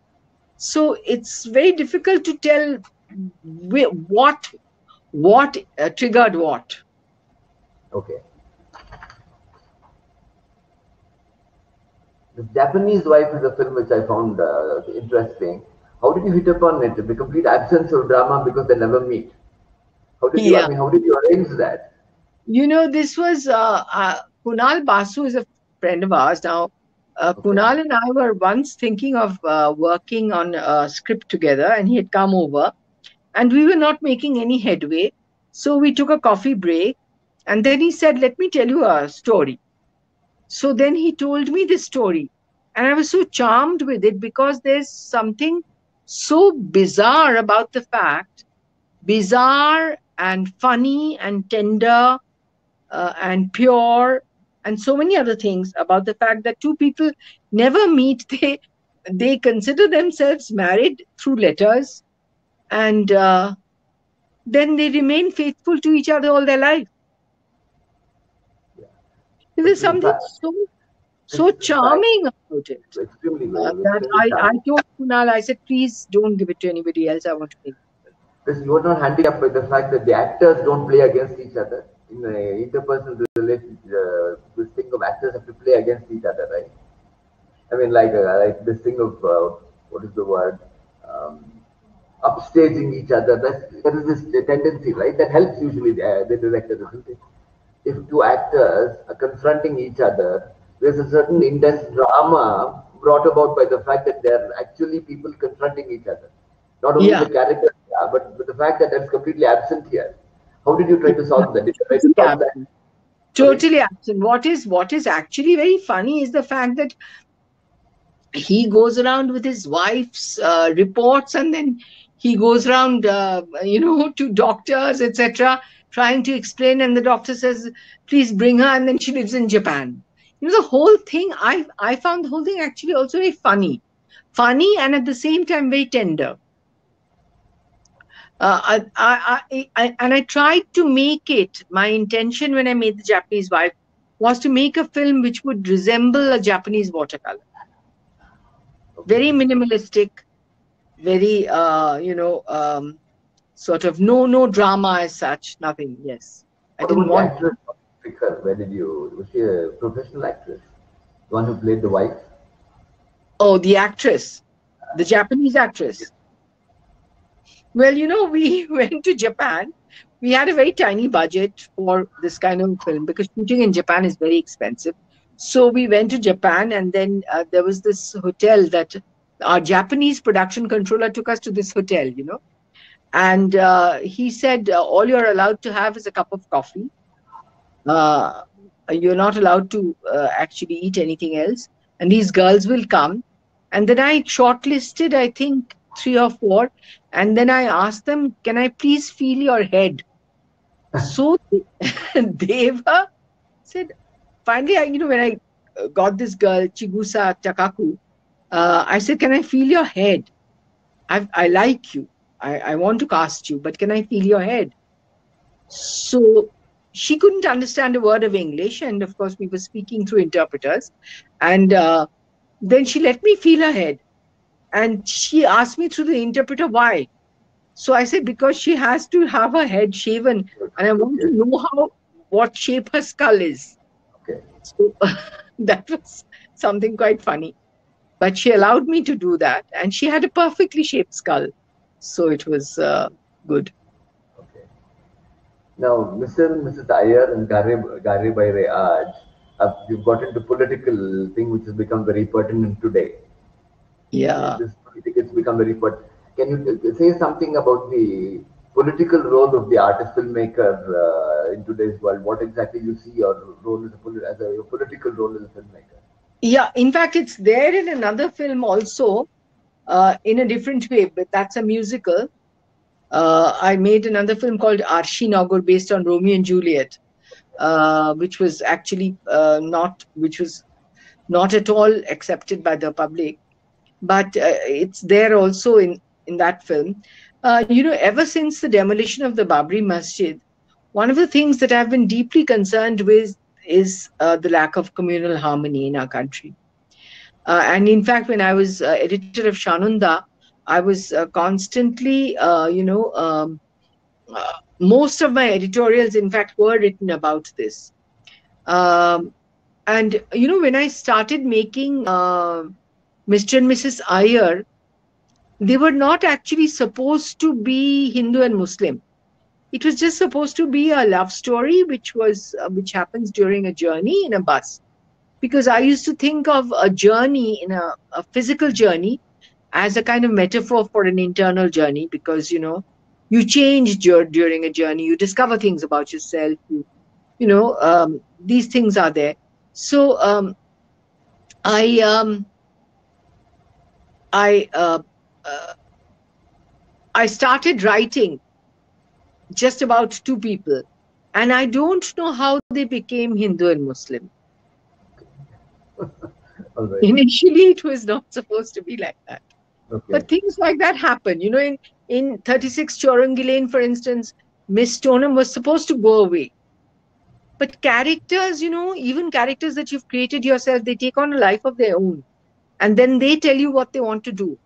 So it's very difficult to tell what what uh, triggered what. Okay. The Japanese Wife is a film which I found uh, interesting. How did you hit upon it? The complete absence of drama because they never meet. How did you? Yeah. I mean, how did you arrange that? You know, this was uh, uh, Kunal Basu is a friend of ours now. Uh, Okay. Kunal and I were once thinking of uh, working on a script together, and he had come over, and we were not making any headway. So we took a coffee break, and then he said, "Let me tell you a story." So then he told me this story, and I was so charmed with it because there's something so bizarre about the fact, bizarre and funny and tender uh, and pure and so many other things about the fact that two people never meet. They they consider themselves married through letters and uh, then they remain faithful to each other all their life. There's something so so charming about it uh, that I, I told Kunal, I said, please don't give it to anybody else. I want to make it. Because you are not handicapped by the fact that the actors don't play against each other. In a interpersonal relationship, uh, this thing of actors have to play against each other, right? I mean, like uh, like this thing of uh, what is the word? Um, upstaging each other. That's, there is this tendency, right? That helps usually the, the director, isn't it? If two actors are confronting each other, there's a certain intense drama brought about by the fact that they're actually people confronting each other. Not only Yeah. the characters, but, but the fact that that's completely absent here. How did you try to solve that? Did you try to solve that? totally absent what is what is actually very funny is the fact that he goes around with his wife's uh, reports and then he goes around uh, you know to doctors etc trying to explain and the doctor says please bring her and then she lives in japan you know the whole thing i i found the whole thing actually also very funny funny and at the same time very tender uh, I, I, I, I, and I tried to make it my intention when I made the Japanese wife was to make a film which would resemble a Japanese watercolor. Very minimalistic, very uh, you know, um, sort of no no drama as such, nothing. Yes, I didn't the want. Pick her. Where did you? Was she a professional actress? The one who played the wife? Oh, the actress, the Japanese actress. Well, you know, we went to Japan. We had a very tiny budget for this kind of film because shooting in Japan is very expensive. So we went to Japan, and then uh, there was this hotel that our Japanese production controller took us to this hotel, you know. And uh, he said, uh, All you're allowed to have is a cup of coffee. Uh, you're not allowed to uh, actually eat anything else. And these girls will come. And then I shortlisted, I think, three or four. And then I asked them, Can I please feel your head? so they said, Finally, I, you know, when I uh, got this girl, Chigusa Takaku, uh, I said, Can I feel your head? I, I like you. I, I want to cast you, but can I feel your head? So she couldn't understand a word of English, and of course we were speaking through interpreters. And uh, then she let me feel her head, and she asked me through the interpreter why. So I said because she has to have her head shaven, and I want to know how what shape her skull is. Okay. So that was something quite funny. But she allowed me to do that, and she had a perfectly shaped skull. So it was uh, good. Now, Mr. and Mrs. Iyer and Ghare, Ghare Baire Aaj, uh, you've got into political thing which has become very pertinent today. Yeah. This politics has become very pertinent. Can you say something about the political role of the artist filmmaker uh, in today's world? What exactly you see your role as a, as a your political role as a filmmaker? Yeah, in fact, it's there in another film also, uh, in a different way, but that's a musical. Uh, I made another film called Arshi Nagar based on Romeo and Juliet, uh, which was actually uh, not, which was not at all accepted by the public, but uh, it's there also in in that film. Uh, you know, ever since the demolition of the Babri Masjid, one of the things that I've been deeply concerned with is uh, the lack of communal harmony in our country. And in fact, when I was editor of Sananda, I was uh, constantly, uh, you know, um, uh, most of my editorials, in fact, were written about this. Um, and, you know, when I started making Mr. and Mrs. Iyer, they were not actually supposed to be Hindu and Muslim it was just supposed to be a love story which was uh, which happens during a journey in a bus because i used to think of a journey in a, a physical journey as a kind of metaphor for an internal journey because you know you change during a journey you discover things about yourself you, you know um, these things are there so um, i um, i uh, uh, i started writing just about two people. And I don't know how they became Hindu and Muslim. right. Initially, it was not supposed to be like that. Okay. But things like that happen. You know, in, in 36 Chowringhee Lane, for instance, Miss Stoneham was supposed to go away. But characters, you know, even characters that you've created yourself, they take on a life of their own. And then they tell you what they want to do.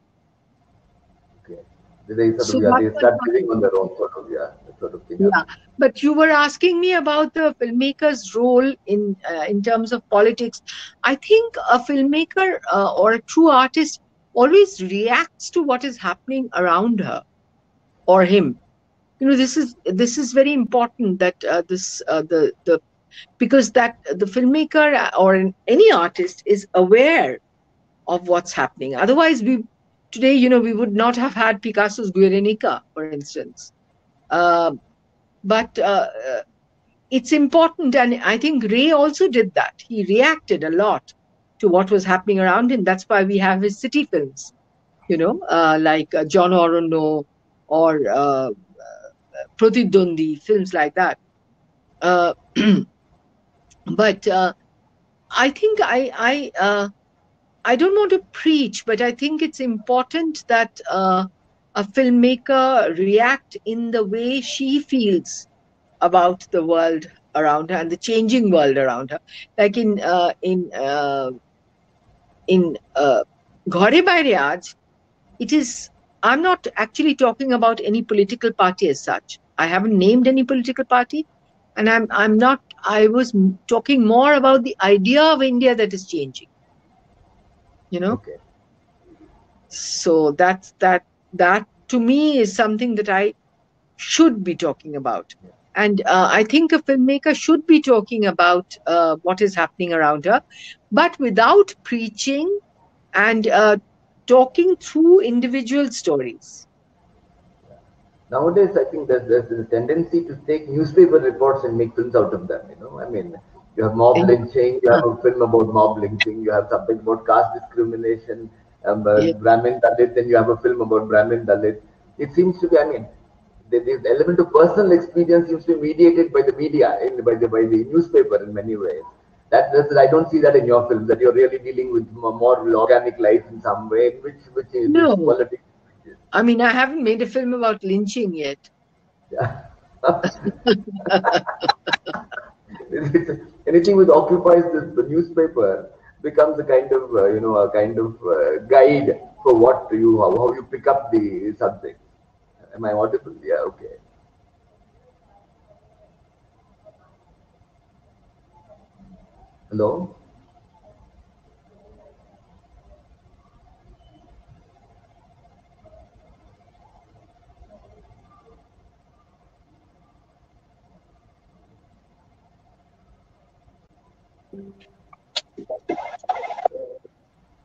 Okay. They, sort So yeah, they start living on their own, sort of, yeah. Sort of thing. Yeah, but you were asking me about the filmmaker's role in uh, in terms of politics. I think a filmmaker uh, or a true artist always reacts to what is happening around her or him. You know, this is this is very important that uh, this uh, the the because that the filmmaker or an- any artist is aware of what's happening. Otherwise, we today, you know, we would not have had Picasso's Guernica, for instance. Um, but uh, uh, it's important, and I think Ray also did that. He reacted a lot to what was happening around him. That's why we have his city films, you know, uh, like uh, Jana Aranya or uh, uh, Pratidwandi, films like that. Uh, but uh, I think I I uh, I don't want to preach, but I think it's important that a filmmaker react in the way she feels about the world around her and the changing world around her. Like in uh, in uh, in uh, Ghare Aaj, it is. I'm not actually talking about any political party as such. I haven't named any political party, and I'm I'm not. I was talking more about the idea of India that is changing. You know Okay. so that's that that to me is something that i should be talking about and uh, i think a filmmaker should be talking about uh, what is happening around her but without preaching and uh, talking through individual stories Nowadays, I think there's, there's a tendency to take newspaper reports and make films out of them. You know, I mean, you have mob Yeah. lynching, you have a film about mob lynching, you have something about caste discrimination, um, uh, Yeah. Brahmin Dalit, then you have a film about Brahmin Dalit. It seems to be, I mean, the, the element of personal experience seems to be mediated by the media, in, by the by the newspaper in many ways. That, that's, I don't see that in your film. That you're really dealing with more, more organic life in some way, which which is No. politics. i mean i haven't made a film about lynching yet Yeah. Anything which occupies this, the newspaper becomes a kind of, uh, you know, a kind of uh, guide for what you, how, how you pick up the subject. Am I audible? Yeah, okay. Hello?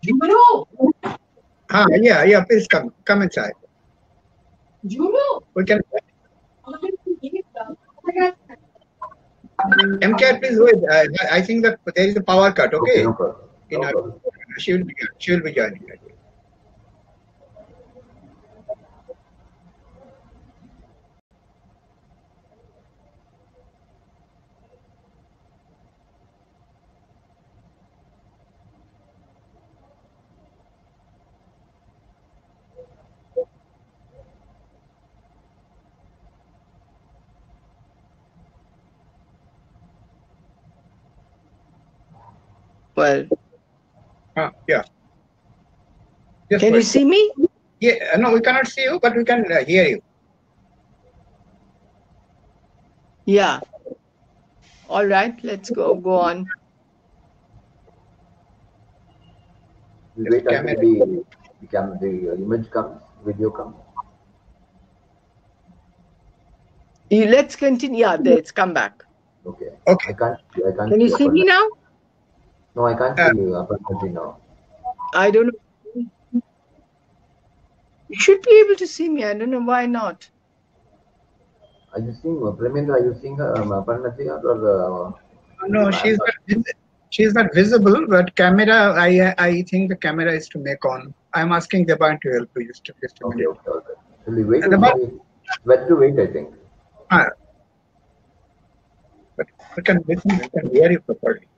Juno, Ah, yeah, yeah. Please come, come inside. Juno. We can. MK, please wait. I, I think that there is a power cut. Okay. no problem. No problem. She will be. She will be joining. Well, Ah, yeah. Just can you see me? Yeah. No, we cannot see you, but we can uh, hear you. Yeah. All right, let's go. Go on. We'll wait until Camera. the, the, cam, the image comes, video comes. You, let's continue. Yeah, there, it's come back. Okay. Okay. I can't, I can't Can you see me now? No, I can't Uh, see you, Aparna now. I don't know. You should be able to see me. I don't know why not. Are you seeing, uh, Pramendra, are you seeing her, um, Aparna ji, or, uh, No, she's not. She's not visible, but camera. I I think the camera is to make on. I'm asking Deban to help you just just a okay, minute. okay. Shall we wait? And or about- shall we- Better to wait, I think. Ah. But we can. We can hear you properly.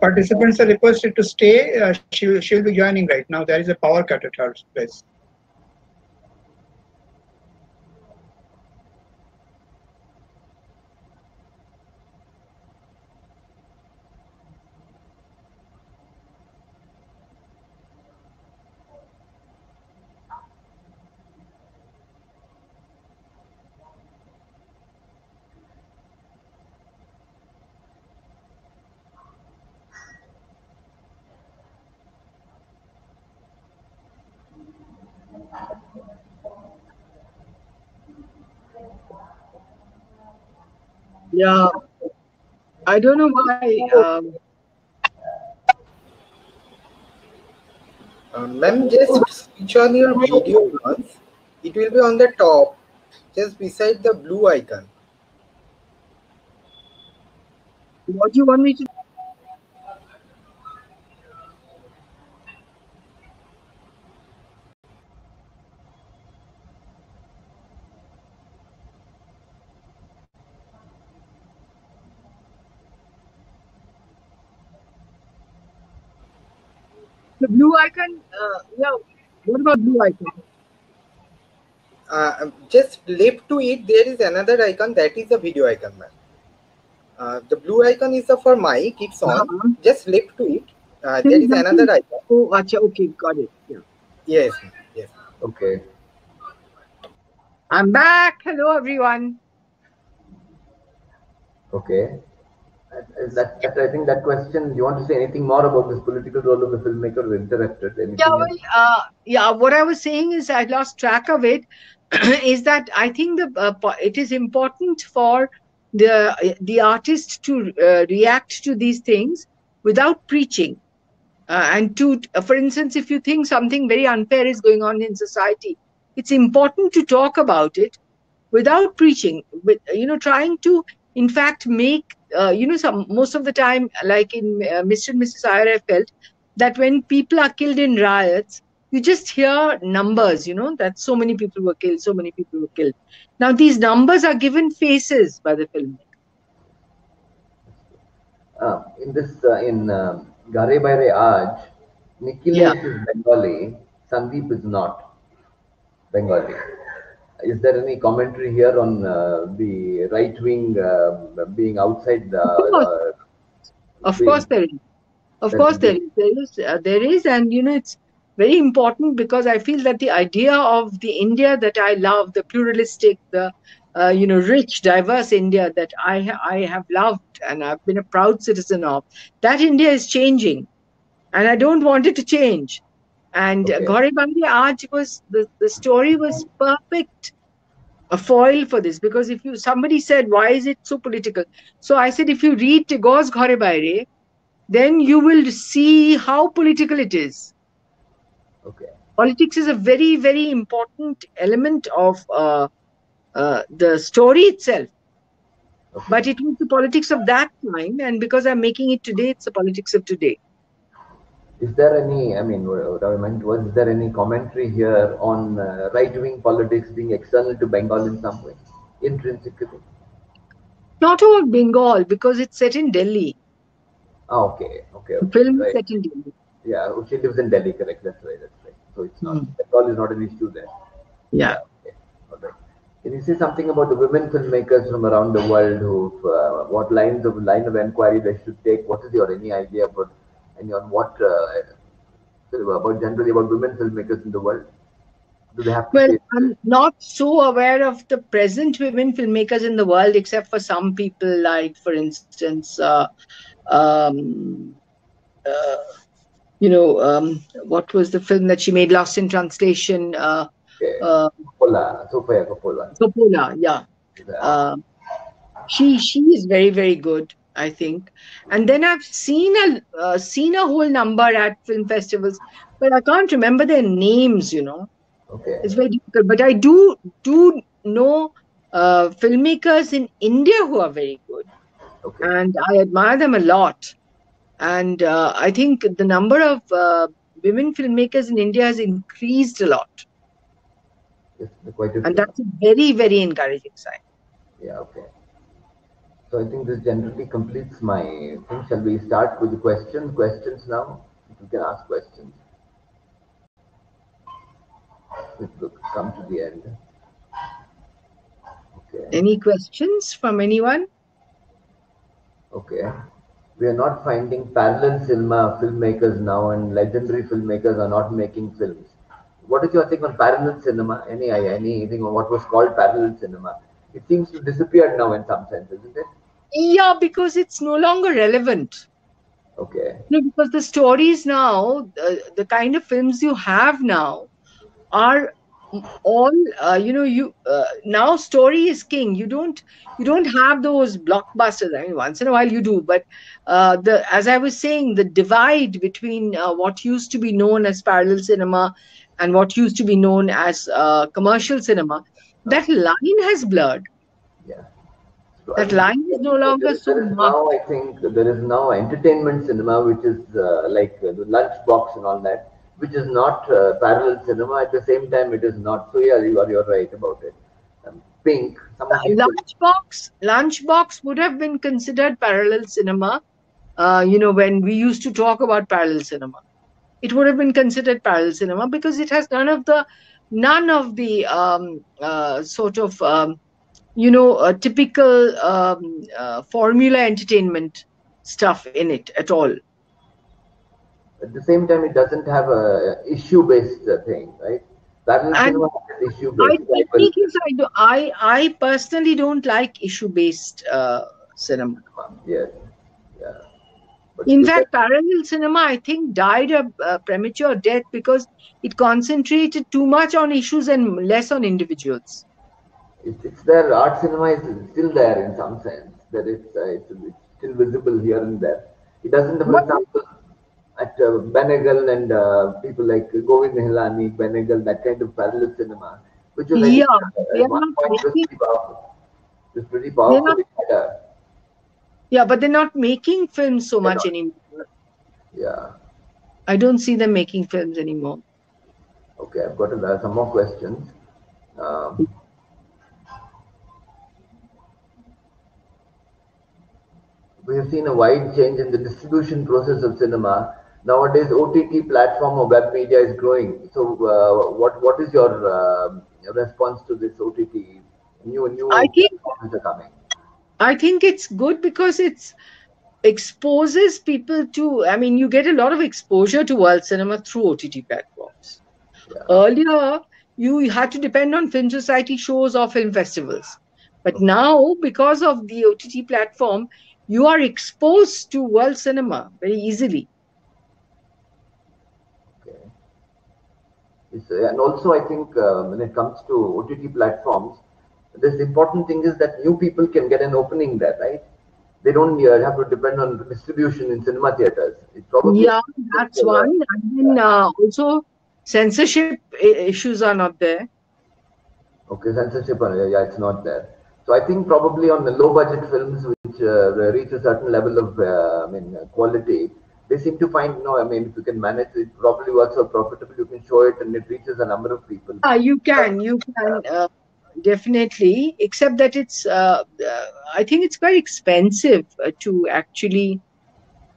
Participants are requested to stay. Uh, she she will be joining right now. There is a power cut at her place. Yeah. I don't know why. Um, Uh, Ma'am, just switch on your video once. It will be on the top, just beside the blue icon. what do you want me to The blue icon? Uh, yeah. What about blue icon? Uh, just left to it, there is another icon. That is the video icon, ma'am. Uh, the blue icon is the for mic. keeps on. Uh-huh. Just left to it. Uh, there is another icon. Oh, acha, okay, got it. Yeah. Yes, yes. Okay. I'm back. Hello, everyone. Okay. That, that, I think that question, do you want to say anything more about this political role of the filmmaker who interrupted? Anything Yeah, well, uh, yeah. What I was saying is I lost track of it. is that I think the uh, it is important for the the artist to uh, react to these things without preaching, uh, and to uh, for instance, if you think something very unfair is going on in society, it's important to talk about it without preaching. With you know, trying to in fact make uh, you know some most of the time, like in uh, Mr. and Mrs. Iyer, I felt that when people are killed in riots you just hear numbers, you know, that so many people were killed, so many people were killed. Now, these numbers are given faces by the filmmaker. Uh, in this, uh, in uh, Ghare Baire Aaj, Nikhilesh Yeah. is Bengali, Sandeep is not Bengali. Is there any commentary here on uh, the right wing uh, being outside the? Of Of course, there is. Of course, there is. There is, uh, there is, and you know, it's very important because I feel that the idea of the India that I love, the pluralistic, the uh, you know, rich, diverse India that I ha- I have loved and I've been a proud citizen of, that India is changing, and I don't want it to change. And Okay. Ghare Aaj was the, the story was perfect a foil for this because if you somebody said why is it so political so i said if you read tagore's ghare baire then you will see how political it is Okay. politics is a very very important element of uh, uh, the story itself okay. but it was the politics of that time and because i'm making it today it's the politics of today Is there any, I mean, what what I meant was, is there any commentary here on uh, right-wing politics being external to Bengal in some way, intrinsically? not about bengal because it's set in delhi Ah, okay, okay. okay, film is right. set in delhi Yeah, oh, she lives in Delhi, correct? That's right, that's right. So it's not, Hmm. Bengal is not an issue there. yeah Okay, all right. Can you say something about the women filmmakers from around the world who, uh, what lines of line of inquiry they should take? What is your any idea about, any on what, uh, about generally about women filmmakers in the world? Do they have to Well, I'm not so aware of the present women filmmakers in the world, except for some people, like, for instance, uh, um, uh, you know, um, what was the film that she made, Lost in Translation? Uh, okay. uh, Coppola, Sofia Coppola. Coppola, yeah. Uh, Uh, she she is very very good, I think. And then I've seen a uh, seen a whole number at film festivals, but I can't remember their names. You know. okay. it's very difficult but i do do know uh, filmmakers in india who are very good Okay. and i admire them a lot and uh, i think the number of uh, women filmmakers in india has increased a lot Yes, quite a and that's a very very encouraging sign Yeah, okay. So I think this generally completes my thing. Shall we start with the questions? Questions now? You can ask questions. We've come to the end. Okay. any questions from anyone Okay. We are not finding parallel cinema filmmakers now, and legendary filmmakers are not making films. What is your take on parallel cinema? Any anything on what was called parallel cinema? It seems to disappear now in some sense, isn't it? Yeah because it's no longer relevant Okay. No, because the stories now, uh, the kind of films you have now, are all uh, you know. You uh, now story is king. You don't you don't have those blockbusters. I mean, once in a while you do, but uh, the as I was saying, the divide between uh, what used to be known as parallel cinema and what used to be known as uh, commercial cinema, that line has blurred. Yeah. That line is no longer so marked. now I think there is now entertainment cinema, which is uh, like uh, the lunchbox and all that, which is not uh, parallel cinema. At the same time, it is not. So yeah, you are you're right about it. Um, Pink. These- Lunchbox, Lunchbox would have been considered parallel cinema. Uh, you know, when we used to talk about parallel cinema, it would have been considered parallel cinema because it has none of the, none of the um, uh, sort of, um, you know, a typical um, uh, formula entertainment stuff in it at all. At the same time, it doesn't have a issue-based uh, thing, right? Parallel And cinema I, issue-based. the Like, well, is, I, do, I, I personally don't like issue-based uh, cinema. Yes. Yeah. But In fact, parallel cinema, I think, died a, a premature death because it concentrated too much on issues and less on individuals. It's, it's there. Art cinema is still there in some sense. That it's, uh, it's, it's still visible here and there. It doesn't, for example, at uh, Benegal and uh, people like Govind Nihalani, Benegal, that kind of parallel cinema, which was Yeah, at they one point was pretty powerful. It was pretty powerful. not- Yeah, but they're not making films so much not. anymore. yeah. I don't see them making films anymore. Okay, I've got uh, some more questions. Um, we have seen a wide change in the distribution process of cinema. Nowadays, OTT platform or web media is growing. So, uh, what what is your uh, response to this OTT? New new I think- platforms are coming. I think it's good because it's exposes people to. I mean, you get a lot of exposure to world cinema through OTT platforms. Yeah. Earlier, you had to depend on film society shows or film festivals, but now because of the OTT platform, you are exposed to world cinema very easily. Okay. And also, I think uh, when it comes to OTT platforms, this important thing is that new people can get an opening there, right? They don't uh, have to depend on distribution in cinema theaters. It probably Yeah, that's one. And then uh, also censorship issues are not there. okay censorship. uh, Yeah, it's not there. So I think probably on the low budget films which uh, reach a certain level of uh, I mean quality, they seem to find no. I mean, if you can manage it, probably works out profitable. You can show it and it reaches a number of people. Uh, you can, you can uh, definitely, except that it's, uh, uh, I think it's quite expensive uh, to actually,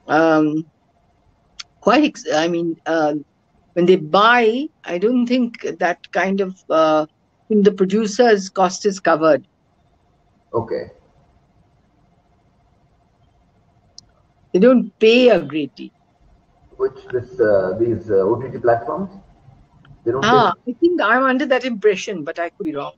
um, quite, ex- I mean, uh, when they buy, I don't think that kind of, uh, in the producer's cost is covered. Okay. They don't pay a great deal. Which this uh, these uh, OTT platforms? They don't. pay- Ah, I think I'm under that impression, but I could be wrong.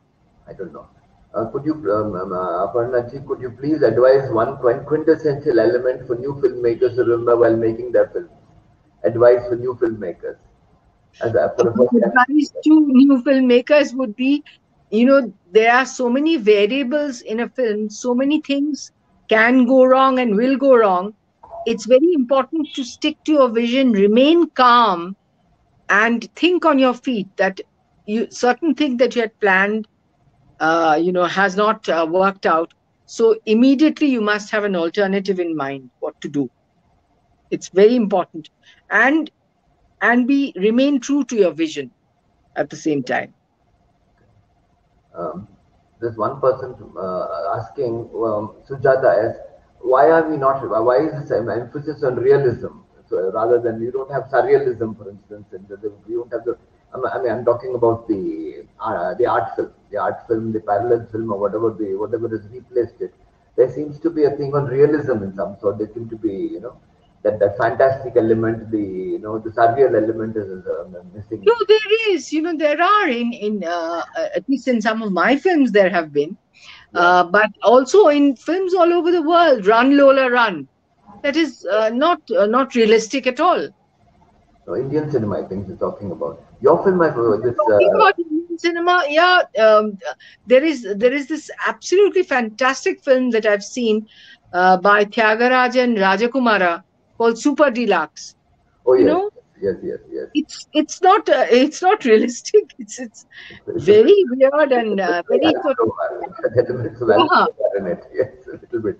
I don't know. Uh, could you, um, um, uh, Aparna could you please advise one quintessential element for new filmmakers to remember while making their films? Advice for new filmmakers. As a advice to new filmmakers would be you know there are so many variables in a film so many things can go wrong and will go wrong it's very important to stick to your vision remain calm and think on your feet that you certain thing that you had planned uh, you know has not uh, worked out. So immediately you must have an alternative in mind what to do. It's very important. And and be remain true to your vision at the same time. Um, there's one person uh, asking, um, Sujata asks, why are we not, why is this emphasis on realism? So rather than, you don't have surrealism, for instance, and you don't have the, I mean, I'm talking about the, uh, the art film, the art film, the parallel film or whatever the, whatever has replaced it. There seems to be a thing on realism in some sort. There seem to be, you know, that, that fantastic element, the, you know, the surreal element is uh, missing. No, there is. You know, there are in in uh, at least in some of my films there have been, uh, but also in films all over the world. Run Lola Run, that is uh, not uh, not realistic at all. So Indian cinema, I think you're talking about. Your film, I this. Talking Uh, about Indian cinema, yeah, um, there is there is this absolutely fantastic film that I've seen uh, by Tyagaraja and Rajakumara called Super Deluxe. oh you know, yes, yes, yes. It's it's not uh, it's not realistic. It's it's very weird and uh, very sort of That elements of Alibaba are in it. Yes, a little bit.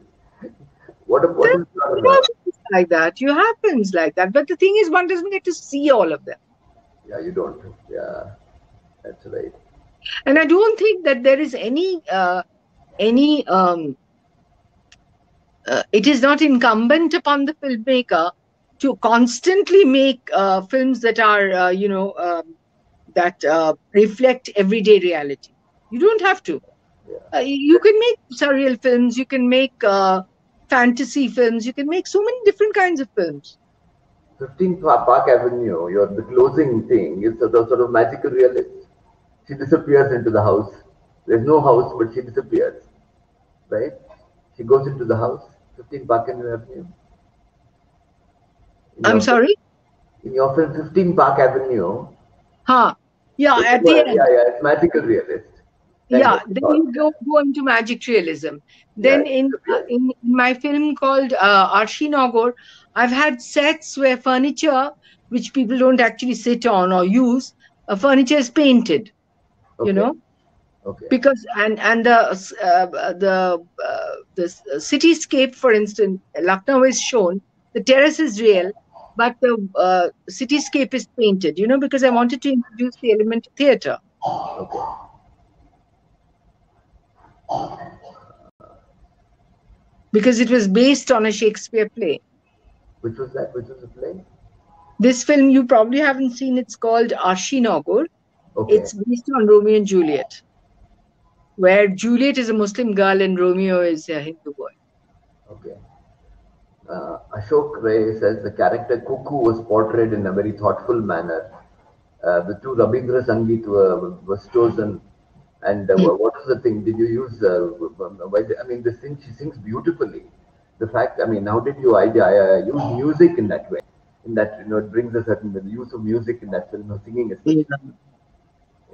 What, a- what is your, you have films like that. You films like that. But the thing is, one doesn't get to see all of them. yeah, you don't. Yeah, that's right. And I don't think that there is any uh, any. Um, uh, it is not incumbent upon the filmmaker to constantly make uh, films that are, uh, you know, um, that uh, reflect everyday reality. You don't have to. Uh, you can make surreal films. You can make uh, fantasy films. You can make so many different kinds of films. 15 Park Avenue, your the closing thing is of, sort of magical realist. She disappears into the house. There's no house, but she disappears. Right? She goes into the house, 15 Park Avenue. I'm your- sorry. In your film 15 Park Avenue. Huh. Yeah, at the end. yeah, yeah, it's magical realist. Then yeah then you go, go into magic realism then Yeah, in yeah. in my film called uh, Arshinagar i've had sets where furniture which people don't actually sit on or use uh, furniture is painted Okay, you know Okay. because and and the uh, the uh, the cityscape for instance lucknow is shown the terrace is real but the uh, cityscape is painted you know because i wanted to introduce the element of theater Okay. because it was based on a shakespeare play Which was that? Which was the play? This film you probably haven't seen. It's called Arshinagar. Okay. It's based on Romeo and Juliet, where Juliet is a Muslim girl and Romeo is a Hindu boy. Okay. Uh, Ashok Ray says the character Khuku was portrayed in a very thoughtful manner. Uh, the two Rabindra Sangeet were, was chosen. And uh, Hmm. what was the thing? Did you use? Uh, I mean, the thing she sings beautifully. The fact, I mean, how did you idea uh, use music in that way? In that, you know, it brings a certain the use of music in that film, singing especially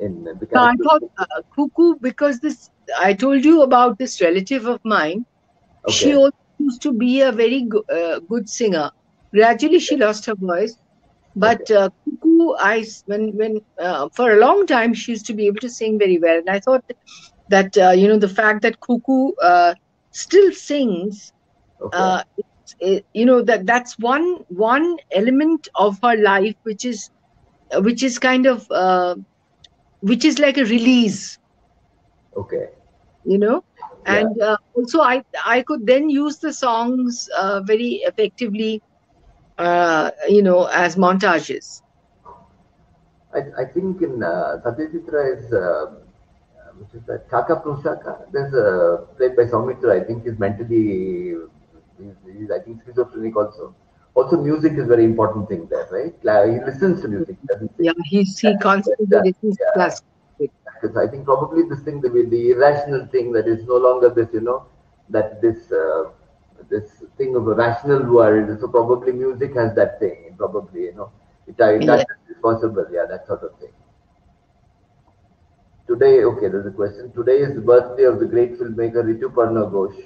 in the So I thought uh, Khuku because this I told you about this relative of mine. She Okay. also used to be a very go- uh, good singer. Gradually, she lost her voice, but uh, Khuku, I when when uh, for a long time she used to be able to sing very well, and I thought that uh, you know the fact that Khuku uh, still sings, Okay. uh, it, you know that that's one one element of her life which is which is kind of uh, which is like a release okay. You know Yeah. and uh, also i i could then use the songs uh, very effectively uh, you know as montages I, I think in uh, Satyajit Ray's, uh, uh, which is that Shakha Proshakha, there's a played by Soumitra, I think he's mentally, he's, he's I think schizophrenic also. Also music is very important thing there, right? Like, he listens to music, doesn't he? yeah he's he constantly Yeah, listens to yeah. classical Because I think probably this thing, the, the irrational thing that is no longer this, you know, that this, uh, this thing of a rational world, so probably music has that thing, probably, you know, it, it Yeah. is possible, yeah, that sort of thing. Today, okay, there's a question. Today is the birthday of the great filmmaker Rituparno Ghosh.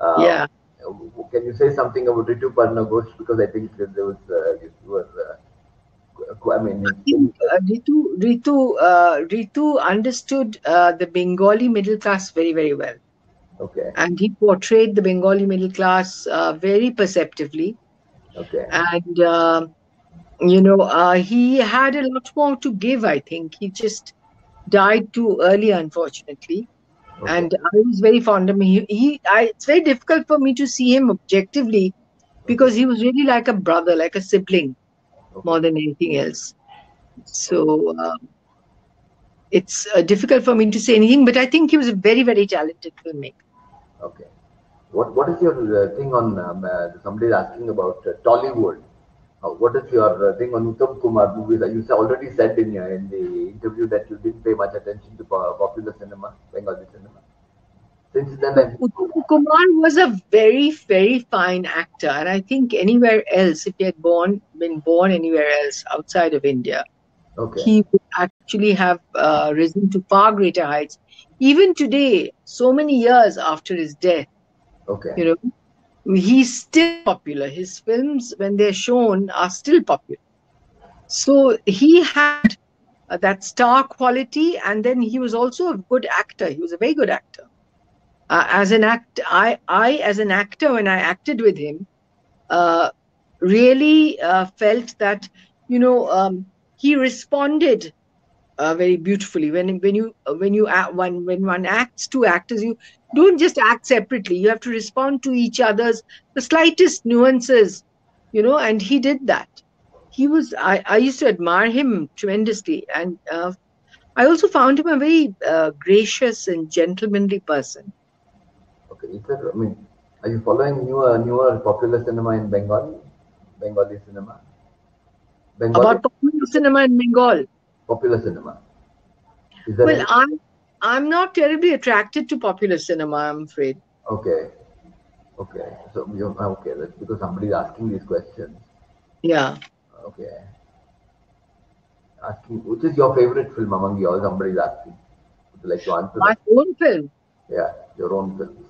Uh, yeah Can you say something about Rituparno Ghosh? Because I think there was, uh, you were, uh, I mean, I think, uh, Ritu, Ritu, uh, Ritu understood uh, the Bengali middle class very, very well. okay, And he portrayed the Bengali middle class uh, very perceptively. okay, And, uh, you know, uh, he had a lot more to give, I think. He just died too early, unfortunately. okay. And I was very fond of him. He, he I, it's very difficult for me to see him objectively because he was really like a brother, like a sibling, more than anything else. So um, it's uh, difficult for me to say anything, but I think he was a very, very talented filmmaker. Okay. What What is your uh, thing on? Um, uh, somebody asking about uh, Tollywood. Uh, what is your uh, thing on Uttam Kumar movies? You already said in, in the interview that you didn't pay much attention to popular cinema, Bengali cinema. Since then, I Uttam Kumar was a very, very fine actor, and I think anywhere else, if he had born been born anywhere else outside of India, okay, he would actually have uh, risen to far greater heights. Even today, so many years after his death, okay, you know, he's still popular. His films, when they're shown, are still popular. So he had uh, that star quality, and then he was also a good actor. He was a very good actor. Uh, as an act, I, I as an actor, when I acted with him, uh, really uh, felt that you know um, he responded uh, very beautifully. When when you when you act, when when one acts two actors, you don't just act separately. You have to respond to each other's the slightest nuances, you know. And he did that. He was I, I used to admire him tremendously, and uh, I also found him a very uh, gracious and gentlemanly person. Okay. I mean, are you following newer newer popular cinema in Bengal? Bengali cinema. Bengali About popular cinema in Bengal. popular cinema. Well, any- I'm I'm not terribly attracted to popular cinema. I'm afraid. Okay. Okay. So you okay, that's because somebody's asking these questions. Yeah. Okay. Asking, which is your favorite film among yours? Somebody's asking. Would you like to answer My that? own film. Yeah, your own films.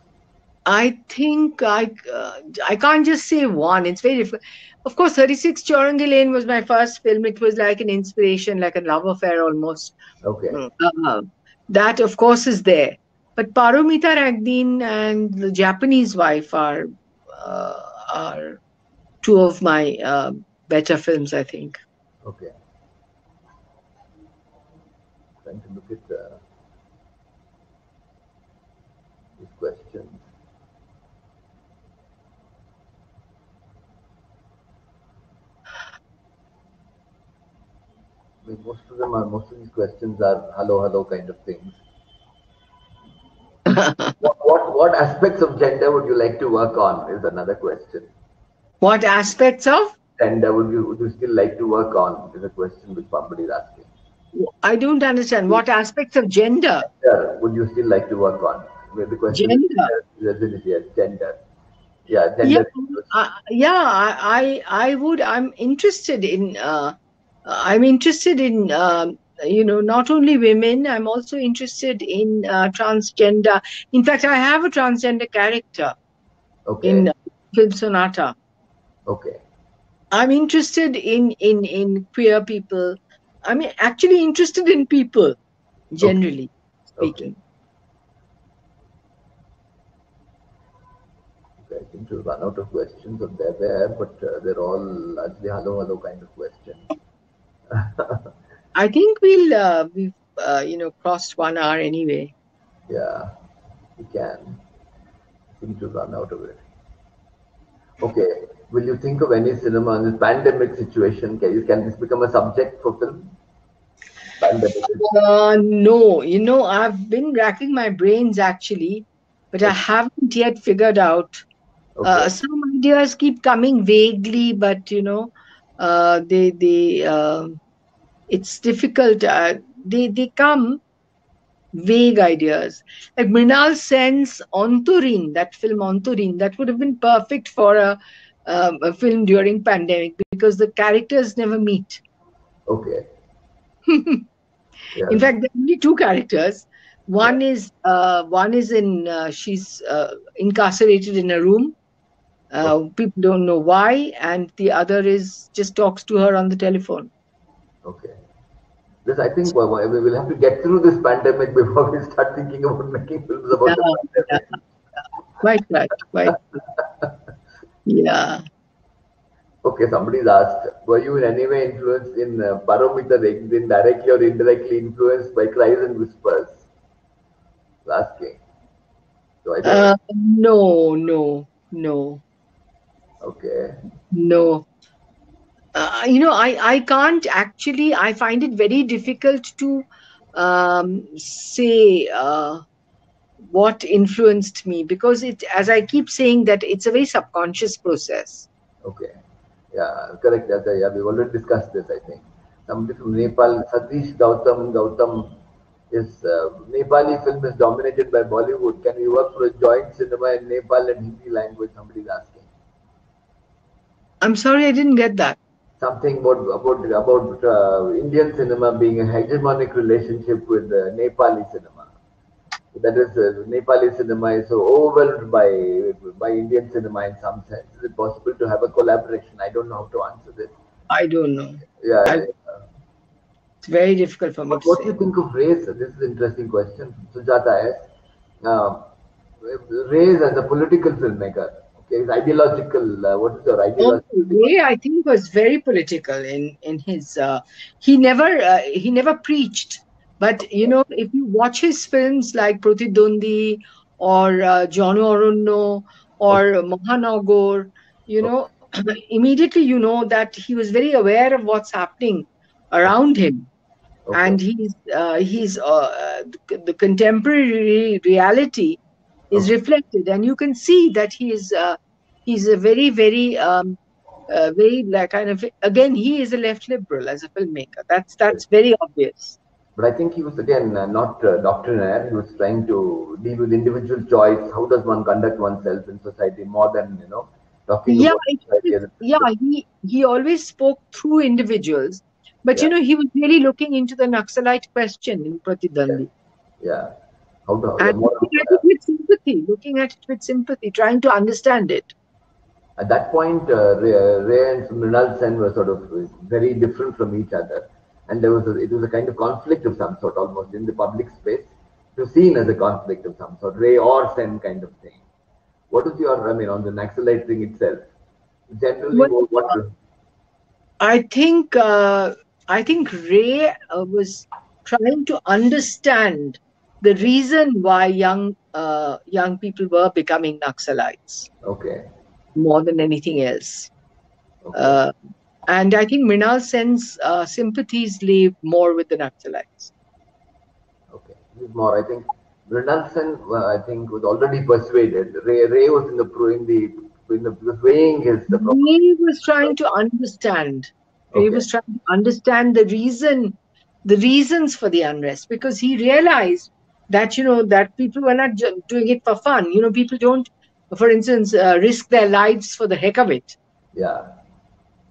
I think I uh, I can't just say one. It's very difficult. Of course, 36 Chowringhee Lane was my first film. It was like an inspiration, like a love affair almost. Okay. Uh, that, of course, is there. But Paromitar Ek Din and The Japanese Wife are uh, are two of my uh, better films, I think. Okay. Trying to look at uh, these I mean, most of them are, most of these questions are hello, hello kind of things. what, what, what aspects of gender would you like to work on is another question. What aspects of? Gender would you, would you still like to work on is a question which somebody is asking. I don't understand. What aspects of gender? gender would you still like to work on? The question Gender. is, yes, gender. Yeah, Yeah, gender. uh, yeah. I, I I would. I'm interested in. Uh, I'm interested in. Um, you know, not only women. I'm also interested in uh, transgender. In fact, I have a transgender character Okay. in Film Sonata. okay. I'm interested in in in queer people. I mean, actually interested in people, generally speaking. Okay, I think we'll run out of questions of there there, but uh, they're all largely hello hello kind of questions. I think we'll uh, we've uh, you know crossed one hour anyway. yeah, we can. Seem to run out of it. Okay. Will you think of any cinema in this pandemic situation? Can, you, can this become a subject for film? Pandemic. Uh, no, you know, I've been racking my brains actually, but I haven't yet figured out. Okay. Uh, some ideas keep coming vaguely, but you know, uh, they they uh, it's difficult. Uh, they they come vague ideas. Like Mrinal Sen's Antareen, that film Antareen, that would have been perfect for a, um, a film during pandemic because the characters never meet. okay. Yeah. In fact, there are only two characters. One is uh, one is in uh, she's uh, incarcerated in a room. Uh, people don't know why, and the other is just talks to her on the telephone. Okay. This, I think, well, we will have to get through this pandemic before we start thinking about making films about the pandemic. Quite right. Quite. yeah. Okay, somebody's asked, were you in any way influenced in uh, Paromitar Ek Din, directly or indirectly influenced by Cries and Whispers? Asking. So I Uh, no, no, no, Okay. no. Uh, you know, I, I can't actually, I find it very difficult to um, say uh, what influenced me because it, as I keep saying, that it's a very subconscious process. Okay. Yeah, correct. That's, yeah, we've already discussed this, I think. Somebody from Nepal, Satish Gautam Gautam is uh, Nepali film is dominated by Bollywood. Can we work for a joint cinema in Nepal and Hindi language? Somebody's asking. I'm sorry, I didn't get that. Something about about about uh, Indian cinema being a hegemonic relationship with uh, Nepali cinema. That is, uh, Nepali cinema is so overwhelmed by by Indian cinema in some sense. Is it possible to have a collaboration? I don't know how to answer this. I don't know. Yeah. I- It's very difficult for me what do you think of Ray's? This is an interesting question. Sujata S. Uh, Ray's as a political filmmaker. Okay, his ideological. Uh, what is your ideological? Ray, I think was very political in in his. Uh, he never uh, he never preached, but you know if you watch his films like Pratidwandi or uh, John or Mahanagar, you know immediately you know that he was very aware of what's happening around him, Okay. and he's uh, he's uh, the, the contemporary reality is Okay. reflected, and you can see that he is uh, he's a very very um, uh, very like kind of again he is a left liberal as a filmmaker. That's that's very obvious. But I think he was again uh, not uh, doctrinaire. He was trying to deal with individual choice. How does one conduct oneself in society more than you know talking Yeah, about it society was- as a- yeah he he always spoke through individuals but you know he was really looking into the naxalite question in Pratidwandi yeah. How to, and looking at it with sympathy looking at it with sympathy trying to understand it at that point, uh, Ray, and Mrinal Sen were sort of very different from each other, and there was a, it was a kind of conflict of some sort, almost in the public space. It was seen as a conflict of some sort, Ray or Sen kind of thing. What is your, I mean, on the Naxalite thing itself? Generally, what, what i think uh, i think ray uh, was trying to understand the reason why young uh, young people were becoming naxalites okay, more than anything else okay. uh, and i think mrinal sen's uh, sympathies lay more with the naxalites Okay, this is more. I think Mrinal Sen, uh, I think, was already persuaded. Ray, Ray was in the in the in the was weighing his the He was trying to understand. He Okay. was trying to understand the reason, the reasons for the unrest, because he realized that you know that people were not doing it for fun. You know, people don't, for instance, uh, risk their lives for the heck of it. yeah.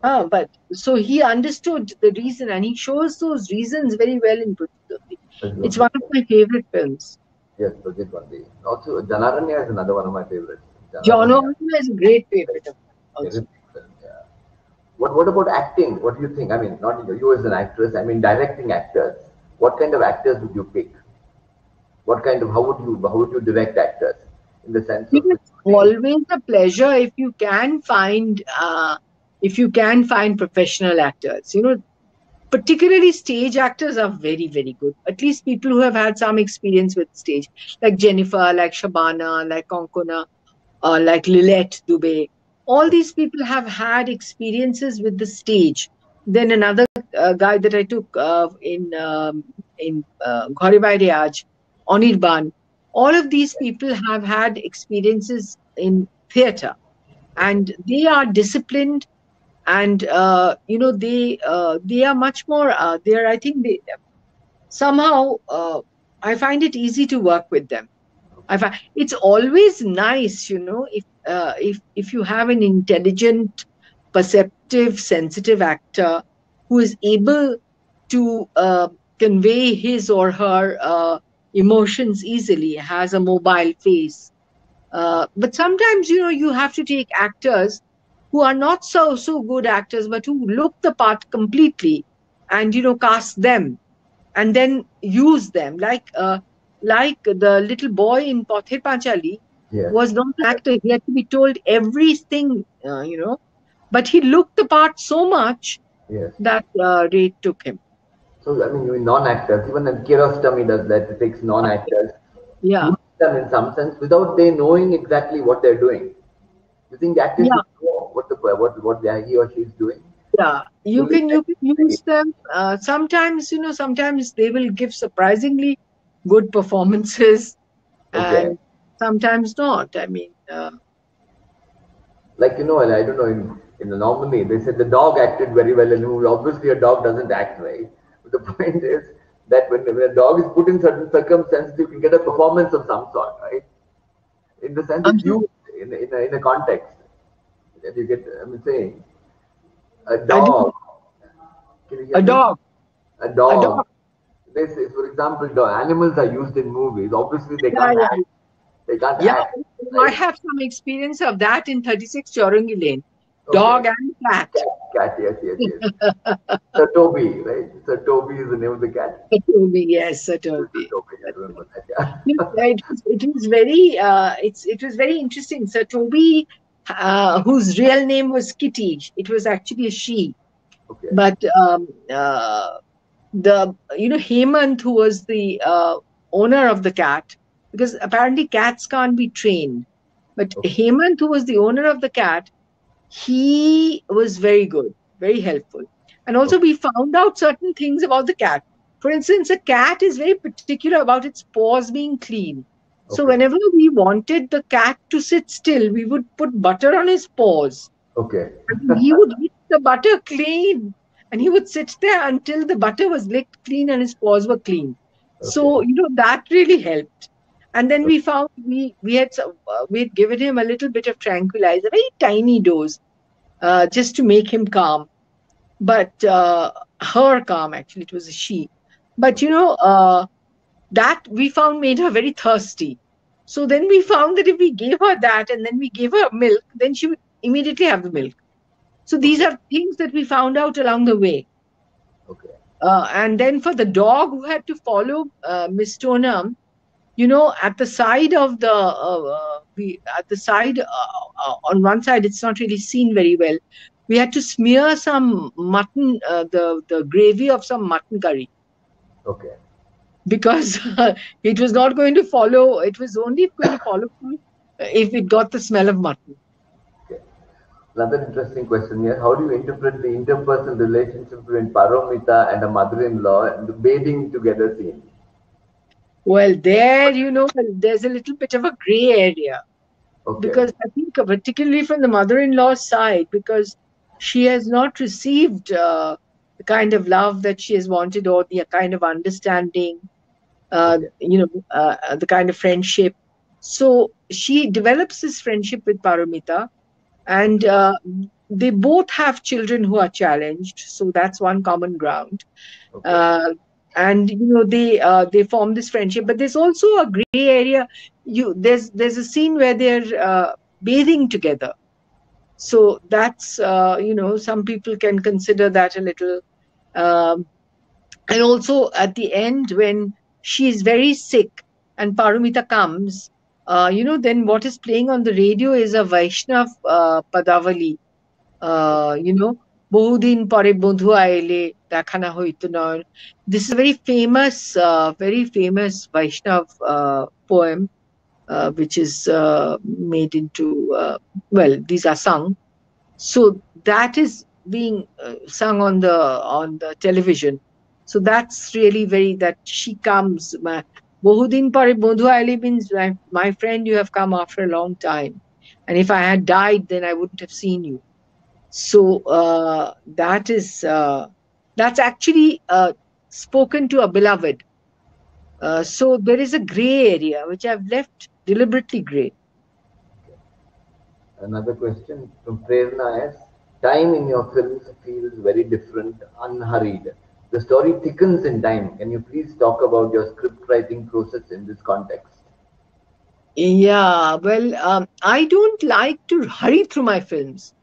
Ah, but so he understood the reason, and he shows those reasons very well in Pratidwandi. It's one of my favorite films. Yes, Pratidwandi. Also, Jana Aranya is another one of my favorites. John Jana Aranya. Is a great favorite of mine also. Terrific film, yeah. What What about acting? What do you think? I mean, not you, you as an actress. I mean, directing actors. What kind of actors would you pick? What kind of how would you how would you direct actors in the sense of It's always a pleasure if you can find uh, if you can find professional actors. You know, particularly stage actors are very very good. At least people who have had some experience with stage, like Jennifer, like Shabana, like Konkona, uh, like Lilette Dubey. All these people have had experiences with the stage. Then another uh, guy that I took uh, in um, in uh, Ghare Baire Aaj, Anirban, all of these people have had experiences in theater and they are disciplined and uh, you know they uh, they are much more uh, they're i think they somehow uh, i find it easy to work with them. I find it's always nice you know if uh, if if you have an intelligent perceptive sensitive actor who is able to uh, convey his or her uh, emotions easily has a mobile face. Uh, but sometimes you know you have to take actors who are not so so good actors but who look the part completely and you know cast them and then use them. Like uh, like the little boy in Pather Panchali yes. was not an actor. He had to be told everything uh, you know. But he looked the part so much yes. that uh, Ray took him So I mean, you non-actors. Even Kiarostami does that. It takes non-actors, yeah them in some sense without they knowing exactly what they're doing. You think the actors Yeah. know what the what what they, he or she is doing? yeah you Fully can you can use them uh, sometimes you know sometimes they will give surprisingly good performances Okay. and sometimes not i mean uh, Like you know, I don't know. In, in the normally they said the dog acted very well in the movie. Obviously, a dog doesn't act right. The point is that when, when a dog is put in certain circumstances, you can get a performance of some sort, right? In the sense it's used in, in, a, in a context. That you get, I'm saying, a dog. Can you a dog A dog. dog. They say, for example, dog, animals are used in movies. Obviously, they can't yeah. act. They can't yeah act. i have some experience of that in 36 Chowringhee Lane Okay. dog and cat Cat, cat, yes, yes, yes. Sir Toby, right? Sir Toby is the name of the cat. Toby, yes Sir Toby. Toby, I remember that. Yeah. it, was, it was very uh, it's it was very interesting sir toby uh, whose real name was kitty it was actually a she Okay. but um, uh, the you know hemant who was the uh, owner of the cat because apparently cats can't be trained but Okay. hemant who was the owner of the cat he was very good very helpful. And also we found out certain things about the cat. For instance a cat is very particular about its paws being clean. So whenever we wanted the cat to sit still we would put butter on his paws. Okay. and he would lick the butter clean. And he would sit there until the butter was licked clean and his paws were clean. So you know that really helped and then we found we we had uh, we had given him a little bit of tranquilizer, very tiny dose, uh, just to make him calm. But uh, her calm actually, it was a she. But you know uh, that we found made her very thirsty. So then we found that if we gave her that and then we gave her milk, then she would immediately have the milk. So these are things that we found out along the way. Okay. Uh, and then for the dog who had to follow uh, Miss Stoneham, you know, at the side of the uh, uh, we at the side uh, uh, on one side, it's not really seen very well. We had to smear some mutton, uh, the the gravy of some mutton curry Okay. because it was not going to follow. It was only going to follow if it got the smell of mutton. Another interesting question here. How do you interpret the interpersonal relationship between Paromita and a mother-in-law and the bathing together scene? Well, there, you know, there's a little bit of a gray area. Okay. because I think uh, particularly from the mother-in-law's side, because she has not received uh, the kind of love that she has wanted or the kind of understanding, uh, Okay. you know, uh, uh, the kind of friendship. So she develops this friendship with Paromita, and uh, they both have children who are challenged. So that's one common ground okay. And you know they uh, they form this friendship. But there's also a gray area. You there's there's a scene where they're uh, bathing together. So that's uh, you know some people can consider that a little um, and also at the end when she is very sick and Paromita comes uh, you know then what is playing on the radio is a vaishnav uh, padavali uh, you know বহুদিন পরে বধু আইলে দেখা না হইতো নয় this is a very famous uh, very famous vaishnav uh, poem uh, which is uh, made into uh, well these are sung so that is being uh, sung on the on the television so that's really very that she comes ma- বহুদিন পরে বধু আইলে means my, my friend you have come after a long time and if i had died then i wouldn't have seen you so uh, that is uh, that's actually uh, spoken to a beloved uh, so there is a gray area which i've left deliberately gray Another question from Prerna is, time in your films feels very different, unhurried. The story thickens in time. Can you please talk about your script writing process in this context? Yeah, well, um, I don't like to hurry through my films,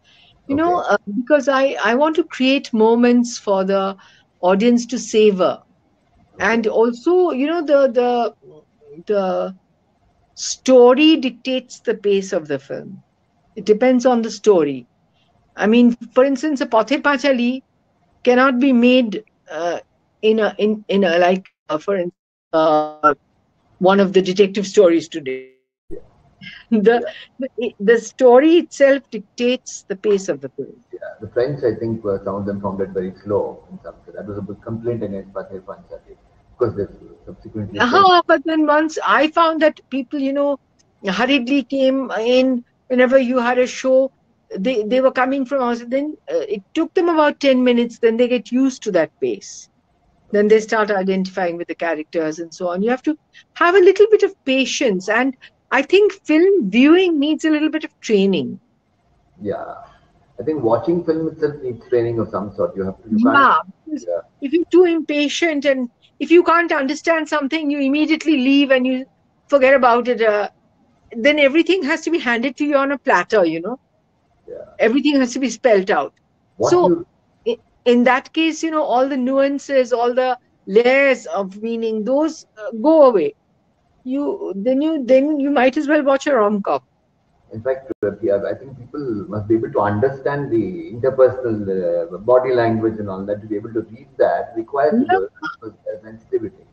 you know, uh, because I, I want to create moments for the audience to savor. And also, you know, the the the story dictates the pace of the film. It depends on the story. I mean, for instance, a Pather Panchali cannot be made uh, in a in in a like uh, for instance, uh, one of the detective stories today. The, the the story itself dictates the pace of the film. Yeah, the French, I think, uh, some of them found it very slow. In some sense. That was a big complaint against Pather Panchali. Because they subsequently. Uh-huh, but then once I found that people, you know, hurriedly came in whenever you had a show, they, they were coming from us. Then uh, it took them about 10 minutes, then they get used to that pace. Then they start identifying with the characters and so on. You have to have a little bit of patience. And I think film viewing needs a little bit of training. Yeah. I think watching film itself needs training of some sort. You have to. You Yeah, Yeah. if you're too impatient and if you can't understand something, you immediately leave and you forget about it. Uh, then everything has to be handed to you on a platter, you know. Yeah. Everything has to be spelt out. What So- you, In that case, you know, all the nuances, all the layers of meaning, those uh, go away. You then you then you might as well watch a rom com. in fact, uh, I think people must be able to understand the interpersonal uh, body language and all that. To be able to read that requires a sensitivity.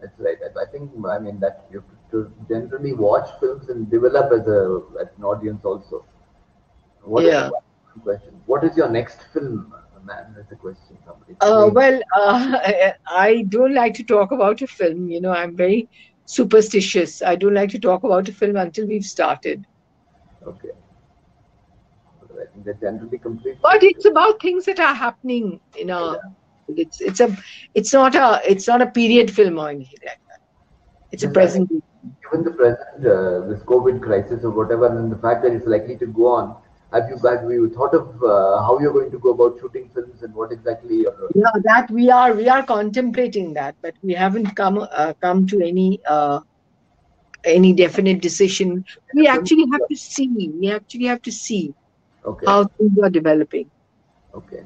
That's right. I think, I mean, that you have to generally watch films and develop as a as an audience also. What is- Yeah. question. What is your next film, man? That's a question. Somebody. Uh, well, uh, I don't like to talk about a film. You know, I'm very superstitious. I don't like to talk about a film until we've started. Okay. That generally complete. But it's about things that are happening in a. It's it's a it's not a it's not a period film or anything like that. It's a present. Even the present uh, this COVID crisis or whatever, and the fact that it's likely to go on, have you guys have you thought of uh, how you're going to go about shooting films and what exactly? Yeah, that we are we are contemplating that, but we haven't come uh, come to any uh, any definite decision. We actually have to see. We actually have to see okay. how things are developing. Okay.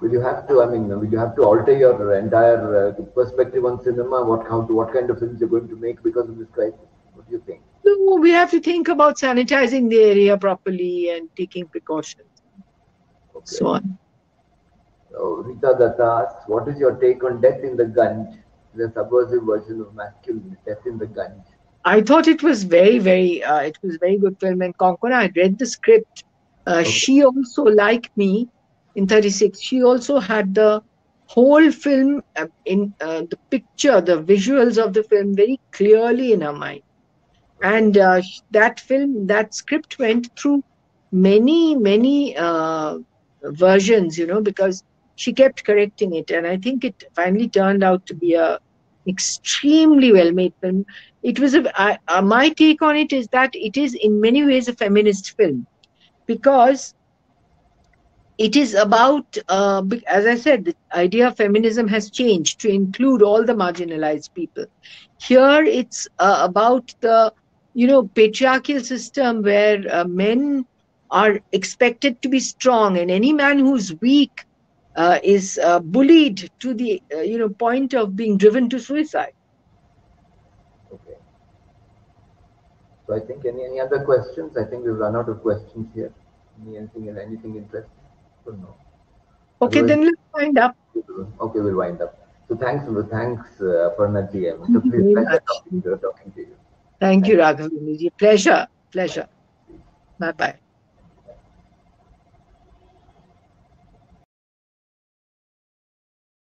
Will you have to? I mean, will you have to alter your entire uh, perspective on cinema? What how to what kind of films you're going to make because of this crisis? You think? So we have to think about sanitizing the area properly and taking precautions, Okay. so on. So Rita Datta asks, what is your take on Death in the Gunj, the subversive version of masculine Death in the Gunj? I thought it was very, very, uh, it was very good film. And Konkona, I read the script. Uh, Okay. She also, like me, in 36, she also had the whole film uh, in uh, the picture, the visuals of the film very clearly in her mind. And uh, that film, that script went through many, many uh, versions, you know, because she kept correcting it. And I think it finally turned out to be a extremely well made film it was uh, my take on it is that it is in many ways a feminist film because it is about uh, as i said the idea of feminism has changed to include all the marginalized people here it's uh, about the you know patriarchal system where uh, men are expected to be strong and any man who's weak uh, is uh, bullied to the uh, you know point of being driven to suicide Okay. So I think any, any other questions? I think we've run out of questions here. Any, anything anything interesting? Oh, no. okay Otherwise- then let's wind up Okay, we'll wind up. So thanks, thanks, uh, Aparna ji. It was Thank you a pleasure much. talking to, talking to you. Thank you, Raghavendra ji. Pleasure, pleasure. Bye bye.